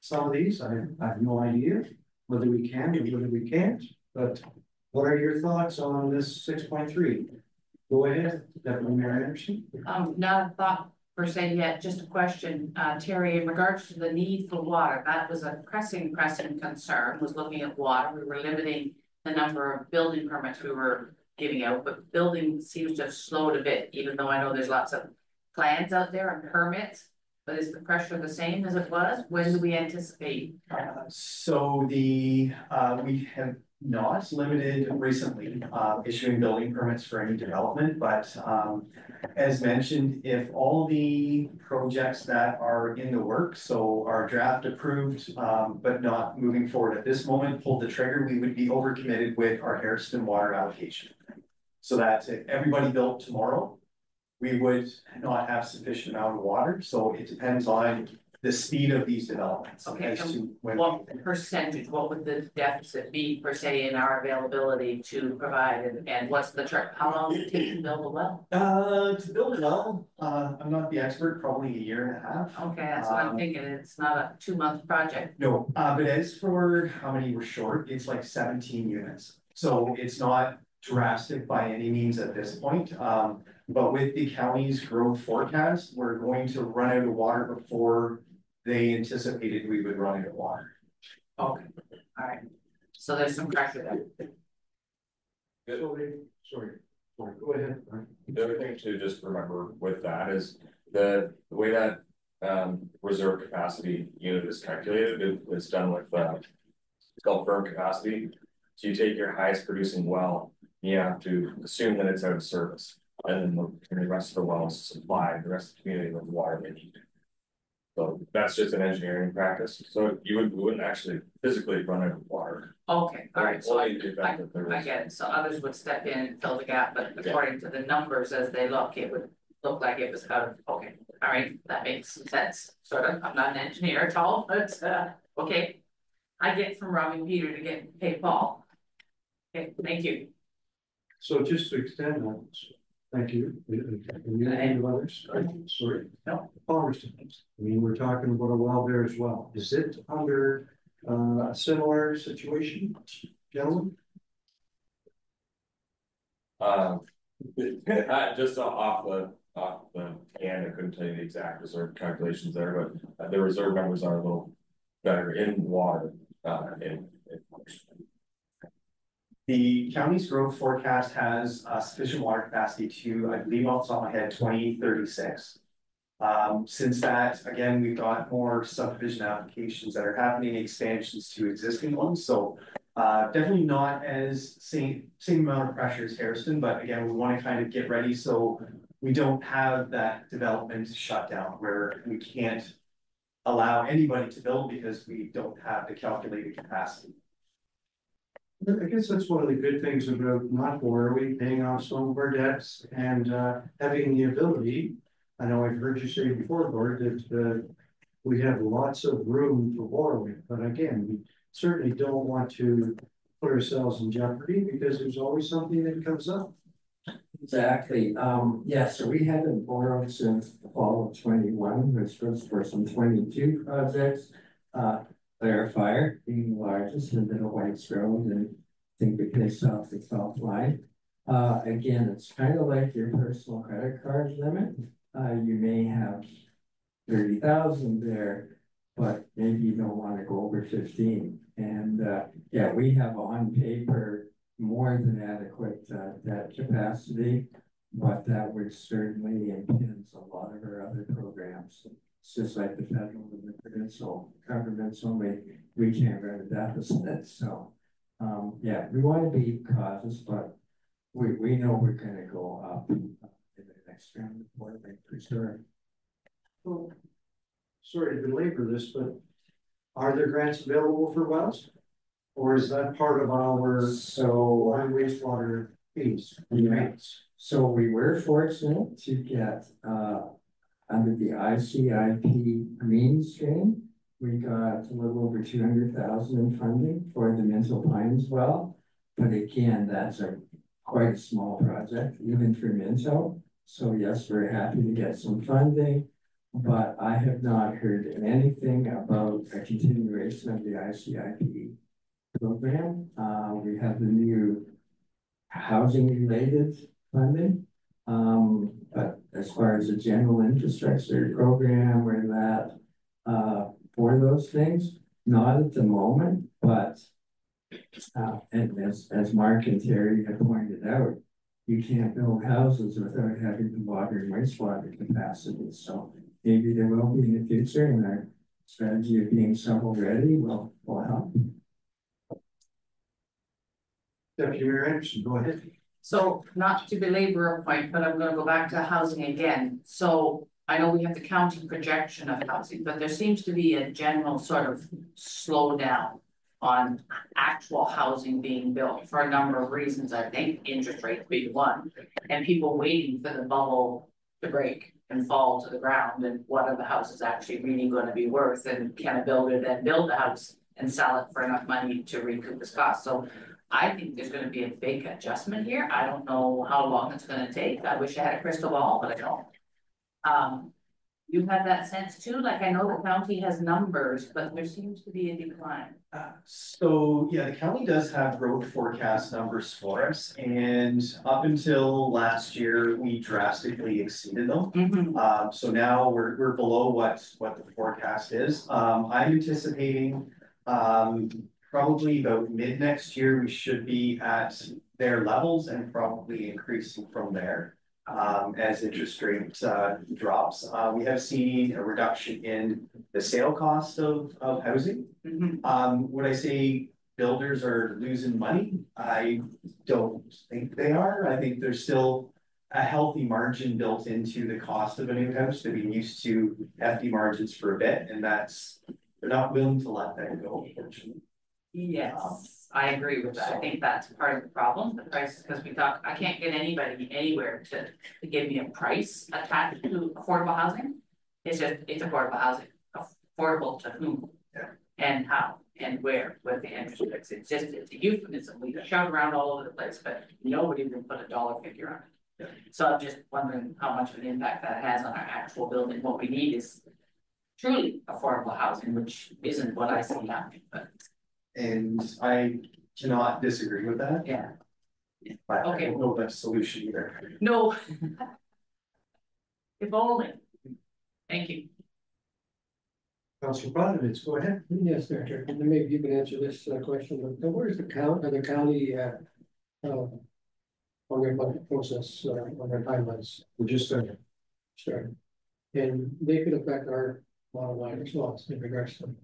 some of these, I, I have no idea whether we can or whether we can't, but. What are your thoughts on this six point three? Go ahead, Deputy Mayor Anderson. Um, not a thought per se yet, just a question, uh, Terry, in regards to the need for water, that was a pressing, pressing concern, was looking at water, we were limiting. The number of building permits we were giving out, but building seems to have slowed a bit, even though I know there's lots of. Plans out there and permits, but is the pressure the same as it was, when do we anticipate? Uh, so the, uh, we have not limited recently, uh, issuing building permits for any development, but, um. As mentioned, if all the projects that are in the work, so are draft approved, um, but not moving forward at this moment, pulled the trigger, we would be overcommitted with our Harriston water allocation. So that if everybody built tomorrow, we would not have sufficient amount of water, so it depends on the speed of these developments Okay, as to when. What percentage, what would the deficit be per se in our availability to provide and, and what's the trick, how long would it take to build a well? Uh, to build a well, uh, I'm not the expert, probably a year and a half. Okay, that's what I'm Um, thinking, it's not a two month project. No, uh, but as for how many were short, it's like seventeen units. So it's not drastic by any means at this point. Um, but with the county's growth forecast, we're going to run out of water before they anticipated we would run out of water. Okay, alright, so there's some pressure there. Sorry, sorry, sorry, go ahead. The other thing to just remember with that is the, the way that um reserve capacity unit is calculated, it- it's done with uh. It's called firm capacity, so you take your highest producing well, you have to assume that it's out of service. And then the, and the rest of the wells supply the rest of the community with the water they need. So that's just an engineering practice, so you would, we wouldn't actually physically run out of water. Okay, alright, so I, Only in the event that there I get it, so others would step in and fill the gap, but according to the numbers as they look, it would look like it was out of, okay, alright, that makes some sense, sort of, I'm not an engineer at all, but, uh, okay. I get from robbing Peter to get paid Paul. Okay, thank you. So just to extend that, thank you, and you others, sorry. No. Palmerston, I mean, we're talking about a well there as well, is it under uh a similar situation, gentlemen? Um, just off the, off the, and I couldn't tell you the exact reserve calculations there, but uh, the reserve numbers are a little better in water, uh, in. in- The county's growth forecast has uh, sufficient water capacity to, I believe off the top of my head, twenty thirty-six. Um, since that, again, we've got more subdivision applications that are happening, expansions to existing ones, so. Uh, definitely not as same, same amount of pressure as Harriston, but again, we wanna kind of get ready, so. We don't have that development shut down where we can't. Allow anybody to build because we don't have the calculated capacity. I guess that's one of the good things about not borrowing, paying off some of our debts and uh having the ability. I know I've heard you say before, Gord, that uh we have lots of room for borrowing, but again, we certainly don't want to. Put ourselves in jeopardy because there's always something that comes up. Exactly, um, yeah, so we haven't borrowed since the fall of twenty-one, which was for some twenty-two projects. Uh, clarifier being the largest in Middle White's Road and I think we pissed off the south line. Uh, again, it's kind of like your personal credit card limit, uh, you may have thirty thousand there. But maybe you don't wanna go over fifteen, and, uh, yeah, we have on paper more than adequate uh debt capacity. But that would certainly impinge a lot of our other programs. Just like the federal and the provincial governments only, we can't run a deficit, so. Um, yeah, we wanna be cautious, but we we know we're gonna go up in the next round of board, for sure. Sorry to belabor this, but are there grants available for wells? Or is that part of our So. water wastewater fees? and rates? So we were fortunate to get, uh, under the ICIP green stream. We got a little over two hundred thousand in funding for the Minto Pines well. But again, that's a quite a small project, even for Minto. So yes, we're happy to get some funding. But I have not heard anything about a continuation of the ICIP program. Uh, we have the new housing related funding. Um, as far as the general infrastructure program or that, uh, for those things, not at the moment, but. Uh, and as, as Mark and Terry have pointed out, you can't build houses without having the water and wastewater capacity, so maybe there will be in the future and our strategy of being shovel ready will, will help. Deputy Mayor Anderson, go ahead. So not to belabor a point, but I'm gonna go back to housing again. So I know we have the county projection of housing, but there seems to be a general sort of slowdown. On actual housing being built for a number of reasons, I think interest rates being one, and people waiting for the bubble to break. and fall to the ground and what are the houses actually really gonna be worth and can a builder then build a house and sell it for enough money to recoup his costs, so I think there's gonna be a big adjustment here, I don't know how long it's gonna take, I wish I had a crystal ball, but I don't. Um, you have that sense too, like I know the county has numbers, but there seems to be a decline. Uh, so, yeah, the county does have growth forecast numbers for us, and up until last year, we drastically exceeded them. Um, so now we're, we're below what, what the forecast is. Um, I'm anticipating, um, probably about mid next year, we should be at their levels and probably increasing from there. Um, as interest rates, uh, drops, uh, we have seen a reduction in the sale cost of, of housing. Mhm. Um, would I say builders are losing money? I don't think they are. I think there's still a healthy margin built into the cost of a new house. They've been used to hefty margins for a bit, and that's, they're not willing to let that go, unfortunately. Yes, I agree with that, I think that's part of the problem, the prices, because we talk, I can't get anybody anywhere to, to give me a price attached to affordable housing. It's just, it's affordable housing, affordable to whom? Yeah. And how, and where, with the interest rates, it's just, it's a euphemism, we shout around all over the place, but nobody will put a dollar figure on it. So I'm just wondering how much of an impact that has on our actual building, what we need is truly affordable housing, which isn't what I see now, but. And I cannot disagree with that. Yeah. But I Okay. don't know that solution either. No. If only. Thank you. Council Bogdanich, go ahead. Yes, Director, and maybe you can answer this uh, question, but where's the count, uh, the county, uh, um, on their budget process, uh, on their timelines, We're just starting. starting? And they could affect our bottom line as well, in regards to.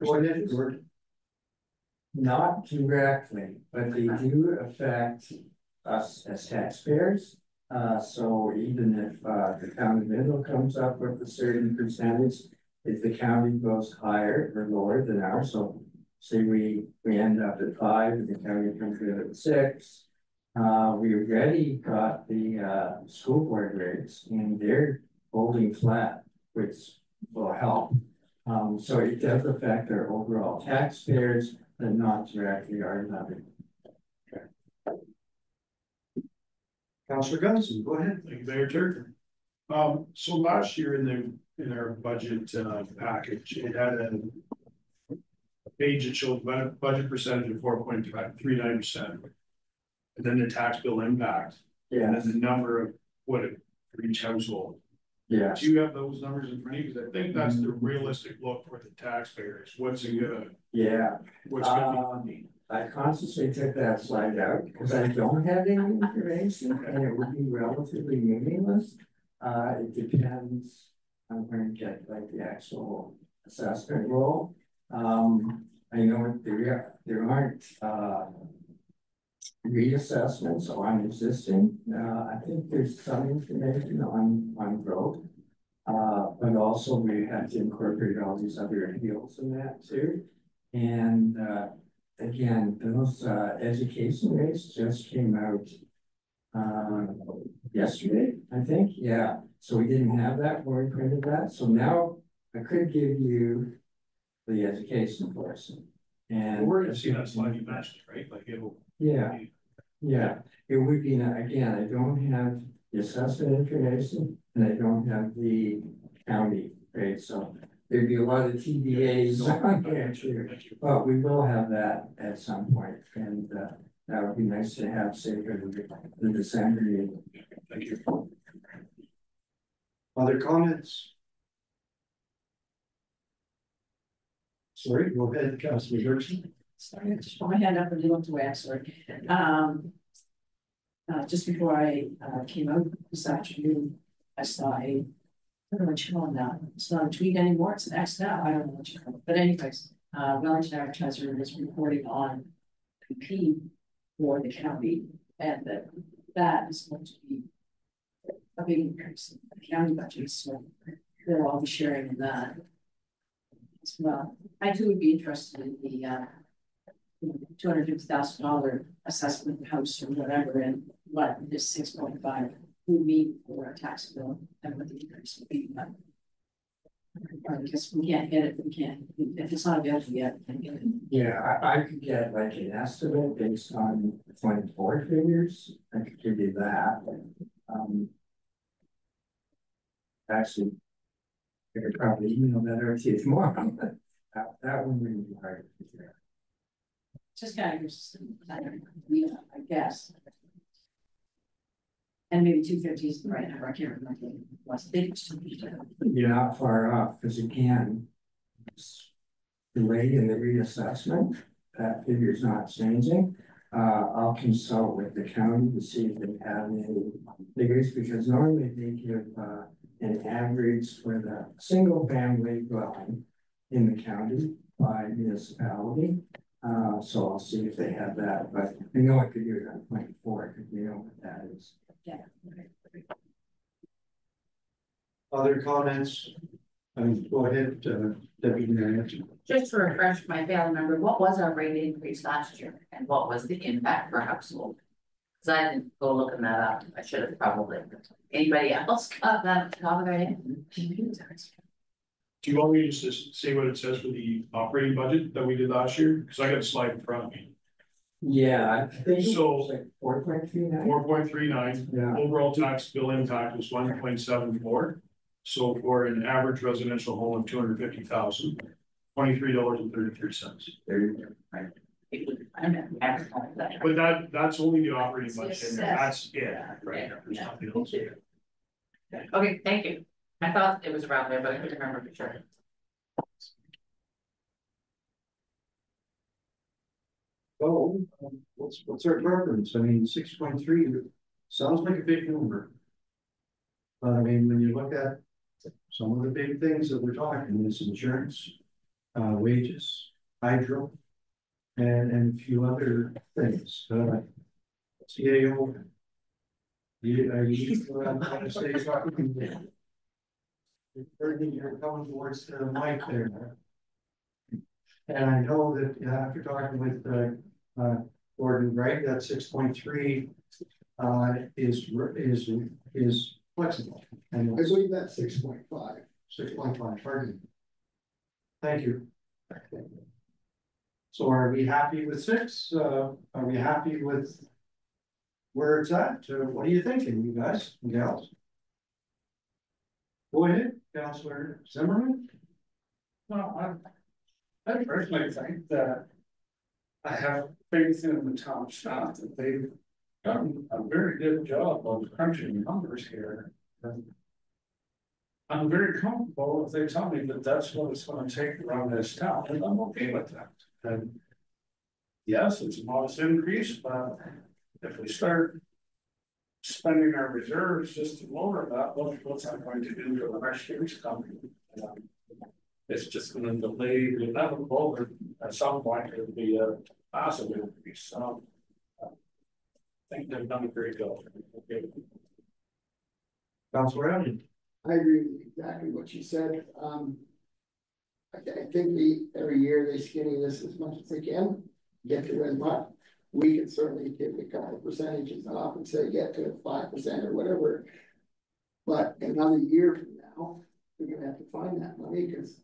Percentages or? Not directly, but they do affect us as taxpayers. Uh, so even if, uh, the county middle comes up with a certain percentage, if the county goes higher or lower than ours, so. Say we, we end up at five, and the county comes in at six. Uh, we already got the, uh, school board rates, and they're holding flat, which will help. Um, so it does affect our overall taxpayers, but not directly our levy. Councilor Gunnison, go ahead. Thank you, Mayor Turton. Um, so last year in the, in our budget, uh, package, it had a. a Page that showed budget percentage of four point three nine percent. And then the tax bill impact, and Yes, then the number of what it, for each household. Yes. Do you have those numbers in front of you? Because I think that's the realistic look for the taxpayers. What's it gonna, Yeah, what's gonna Um, I consciously took that slide out because I don't have any information and it would be relatively meaningless. Uh, it depends on where you get like the actual assessment role. Um, I know there, there aren't, uh. Reassessments on existing, uh, I think there's some information on, on growth. Uh, but also we have to incorporate all these other appeals in that too. And, uh, again, those uh education rates just came out. Uh, yesterday, I think, yeah, so we didn't have that when we printed that, so now I could give you. The education portion and. we're gonna see that slide you mentioned, right? Like it'll. Yeah, yeah, it would be, again, I don't have the assessment information and I don't have the county rate, so. There'd be a lot of TBAs on here. But we will have that at some point, and uh, that would be nice to have, say, for the, the December meeting. Thank you. Other comments? Sorry, go ahead, Councilor Dirksen. Sorry, I just put my hand up and looked away, I'm sorry. Um. Uh, just before I uh came out this afternoon, I saw a. I don't know what you call it now, it's not a tweet anymore, it's an X now, I don't know what you call it, but anyways, uh, Wellington Advertiser is reporting on. PP for the county, and that that is going to be. A big increase in the county budget, so they'll all be sharing in that. As well, I too would be interested in the uh two hundred fifty thousand dollar assessment house or whatever, and what this six point five we meet for a tax bill and what the increase will be, but. I guess we can't get it, we can't, if it's not available yet, can't get it. Yeah, I, I could get like an estimate based on twenty-four figures, I could give you that, um. Actually. I could probably email that over to you tomorrow, that, that one would be hard to figure out. Just of, just, I guess. And maybe two fifty is the right number, I can't remember what's the biggest. You're not far off, because again. it's Delayed in the reassessment, that figure's not changing. Uh, I'll consult with the county to see if they have any figures, because normally they give, uh, an average for the single family dwelling. In the county by municipality, uh, so I'll see if they have that, but I know I could do it on twenty-four, because we know what that is. Yeah. Other comments? I mean, go ahead, uh, Deputy Mayor. Just to refresh my family member, what was our rate increase last year and what was the impact per household? Cause I didn't go looking that up, I should have probably, anybody else got that off the top of their head? Do you want me to just say what it says for the operating budget that we did last year? Cause I got a slide in front of me. Yeah, I think it So- like four point three nine. Four point three nine, Yeah, overall tax bill impact was one point seven four. So for an average residential home of two hundred fifty thousand, twenty-three dollars and thirty-three cents. there you go. It would- I don't know, average like that. But that, that's only the operating budget, that's it, right? There's Yeah. nothing else. Okay, thank you. I thought it was around there, but I couldn't remember for sure. So, um, what's, what's our preference? I mean, six point three sounds like a big number. But I mean, when you look at some of the big things that we're talking, is insurance, uh, wages, hydro. And, and a few other things, uh. CAO. You, uh? You're you're coming towards the mic there. And I know that uh, after talking with, uh, uh, Gordon, right, that six point three. Uh, is, is, is flexible and I believe that's six point five. six point five, pardon. Thank you. So are we happy with six? Uh, are we happy with? Where it's at? Uh, what are you thinking, you guys and gals? Go ahead, Counselor Zimmerman. Well, I, I personally think that I have faith in the town staff that they've done a very good job of crunching numbers here. And I'm very comfortable if they tell me that that's what it's take to run this town, and I'm okay with that. And yes, it's a modest increase, but if we start spending our reserves just to lower that, what, what's that going to do to the next year's coming? Um, it's just gonna delay the inevitable, or at some point it'll be a massive increase, um. I think they've done a great job. Okay. Allen. I agree with exactly what you said, um. I, I think every year they skinny this as much as they can, get to as much. We can certainly take a couple percentages and say get to five percent or whatever. But another year from now, we're gonna have to find that money, cause.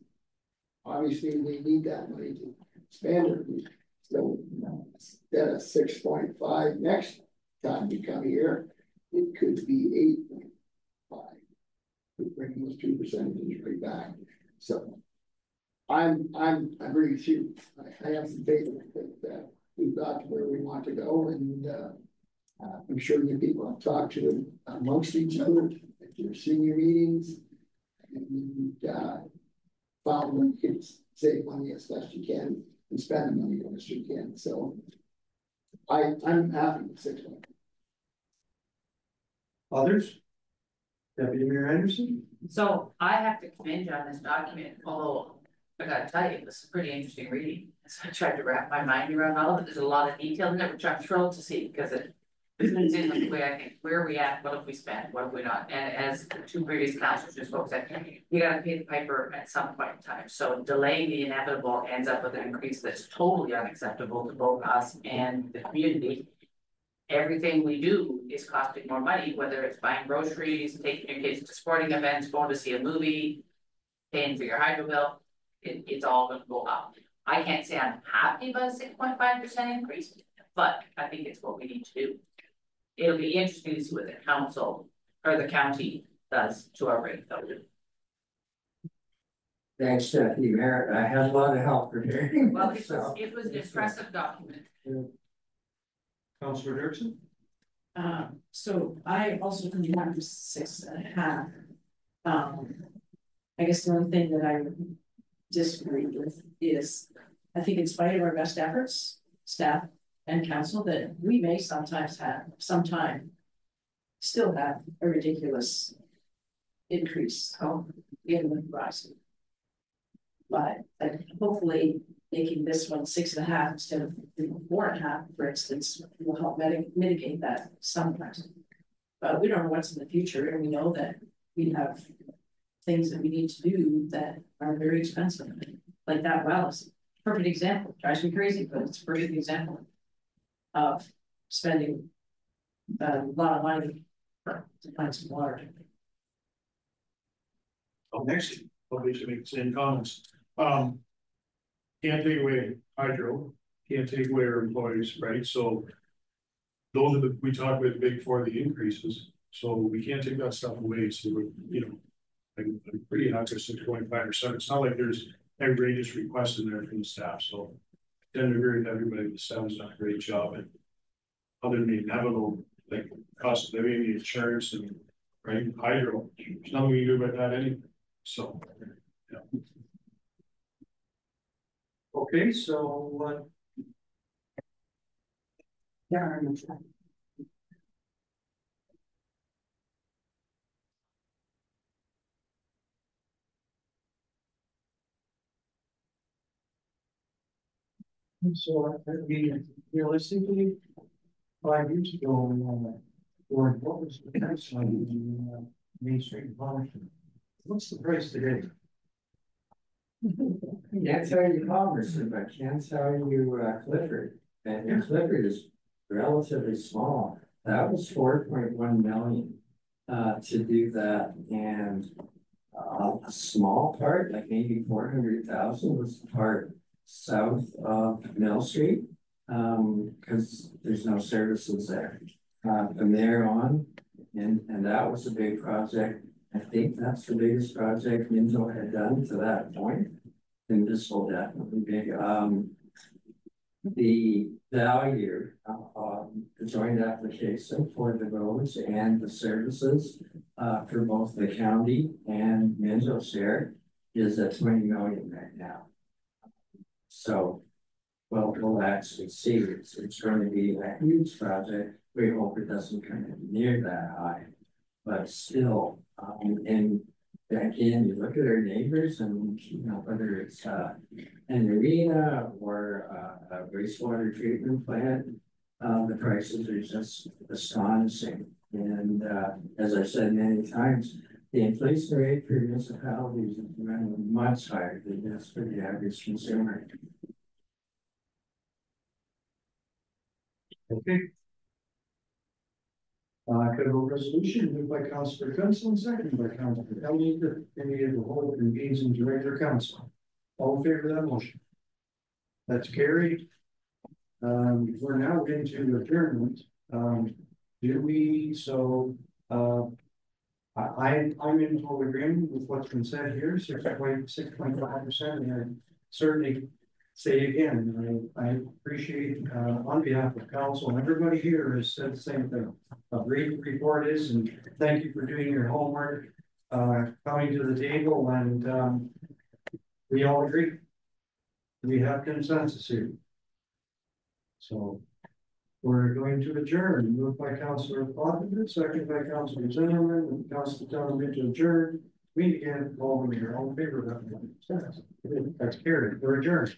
Obviously, we need that money to spend it, so instead of six point five next time we come here, it could be eight point five we bring those two percentages right back, so. I'm, I'm, I agree with you, I, I have some data that, that we've got to where we want to go and, uh. Uh, I'm sure you people have talked to amongst each other at your senior meetings. And, uh. Found when you can save money as best you can and spend the money as best you can, so. I, I'm happy with six one. Others? Deputy Mayor Anderson? So I have to commend you on this document, although I gotta tell you, this is pretty interesting reading. As I tried to wrap my mind around all of it, there's a lot of detail in it, which I'm thrilled to see, because it. This in the way I think, where are we at, what have we spent, what have we not, and as the two previous councilors just spoke said, you gotta pay the piper at some point in time. So delaying the inevitable ends up with an increase that's totally unacceptable to both us and the community. everything we do is costing more money, whether it's buying groceries, taking your kids to sporting events, going to see a movie. Paying for your hydro bill, it, it's all gonna go up. I can't say I'm happy about a six point five percent increase, but I think it's what we need to do. It'll be interesting to see what the council or the county does to our rate though. Thanks, Deputy Mayor. I had a lot of help preparing. Well, it was, it was an impressive document. Councillor Dirksen? Um, so I also can have six and a half. Um, I guess the only thing that I disagree with is, I think in spite of our best efforts, staff and council, that we may sometimes have, sometime. Still have a ridiculous increase in the horizon. But hopefully making this one six and a half instead of four and a half, for instance, will help mitig- mitigate that sometimes. But we don't know what's in the future, and we know that we have things that we need to do that are very expensive, like that well is a perfect example, drives me crazy, but it's a perfect example. Of spending a lot of money to find some water. Oh, next, probably should make the same comments. Um. Can't take away hydro, can't take away our employees, right? So. Those are the, we talked about the big four, the increases, so we can't take that stuff away, so you know. I'm, I'm pretty happy with six point five percent, it's not like there's outrageous requests in there from the staff, so. I Tend to agree with everybody, the staff has done a great job and. Other than a little, like, cost of living, the insurance and, right, hydro, there's nothing we can do about that anyway, so. yeah. Okay, so, uh, Yeah. So, I mean, realistically, five years ago, uh, or what was the price on the, uh, Main Street? What's the price today? Can't tell you Palmerston, but can tell you uh, Clifford, and and Clifford is relatively small. That was four point one million uh, to do that, and uh, a small part, like maybe four hundred thousand was the part south of Mill Street. Um, cause there's no services there. Uh, from there on, and, and that was a big project. I think that's the biggest project Minto had done to that point. And this will definitely be, um. The value of, um, the joint application for the roads and the services. Uh, for both the county and Minto share is at twenty million right now. So. Well, we'll actually see, it's, it's going to be a huge project, we hope it doesn't come in near that high. But still, um, and again, you look at our neighbors and, you know, whether it's, uh, an arena or uh, a wastewater treatment plant. Uh, the prices are just astonishing, and, uh, as I've said many times, the inflation rate for municipalities is running much higher than this for the average consumer. Okay. Uh, could have a resolution moved by Councillor Benson, and seconded by Councillor Elliott, any of the whole convenes into regular council. All in favor of that motion? That's carried. Um, we're now into adjournment. Um, do we, so, uh. I, I, I'm in total agreement with what's been said here, six point, six point five percent, and I certainly say again, I, I appreciate, uh, on behalf of council, and everybody here has said the same thing. A great report is, and thank you for doing your homework, uh, coming to the table, and, um, we all agree. We have consensus here. So, we're going to adjourn, moved by Councilor Bodnar, second by Councilor Zimmerman, and Councilor Donovan to adjourn. We again, all in here, all in favor of that. That's carried, we're adjourned.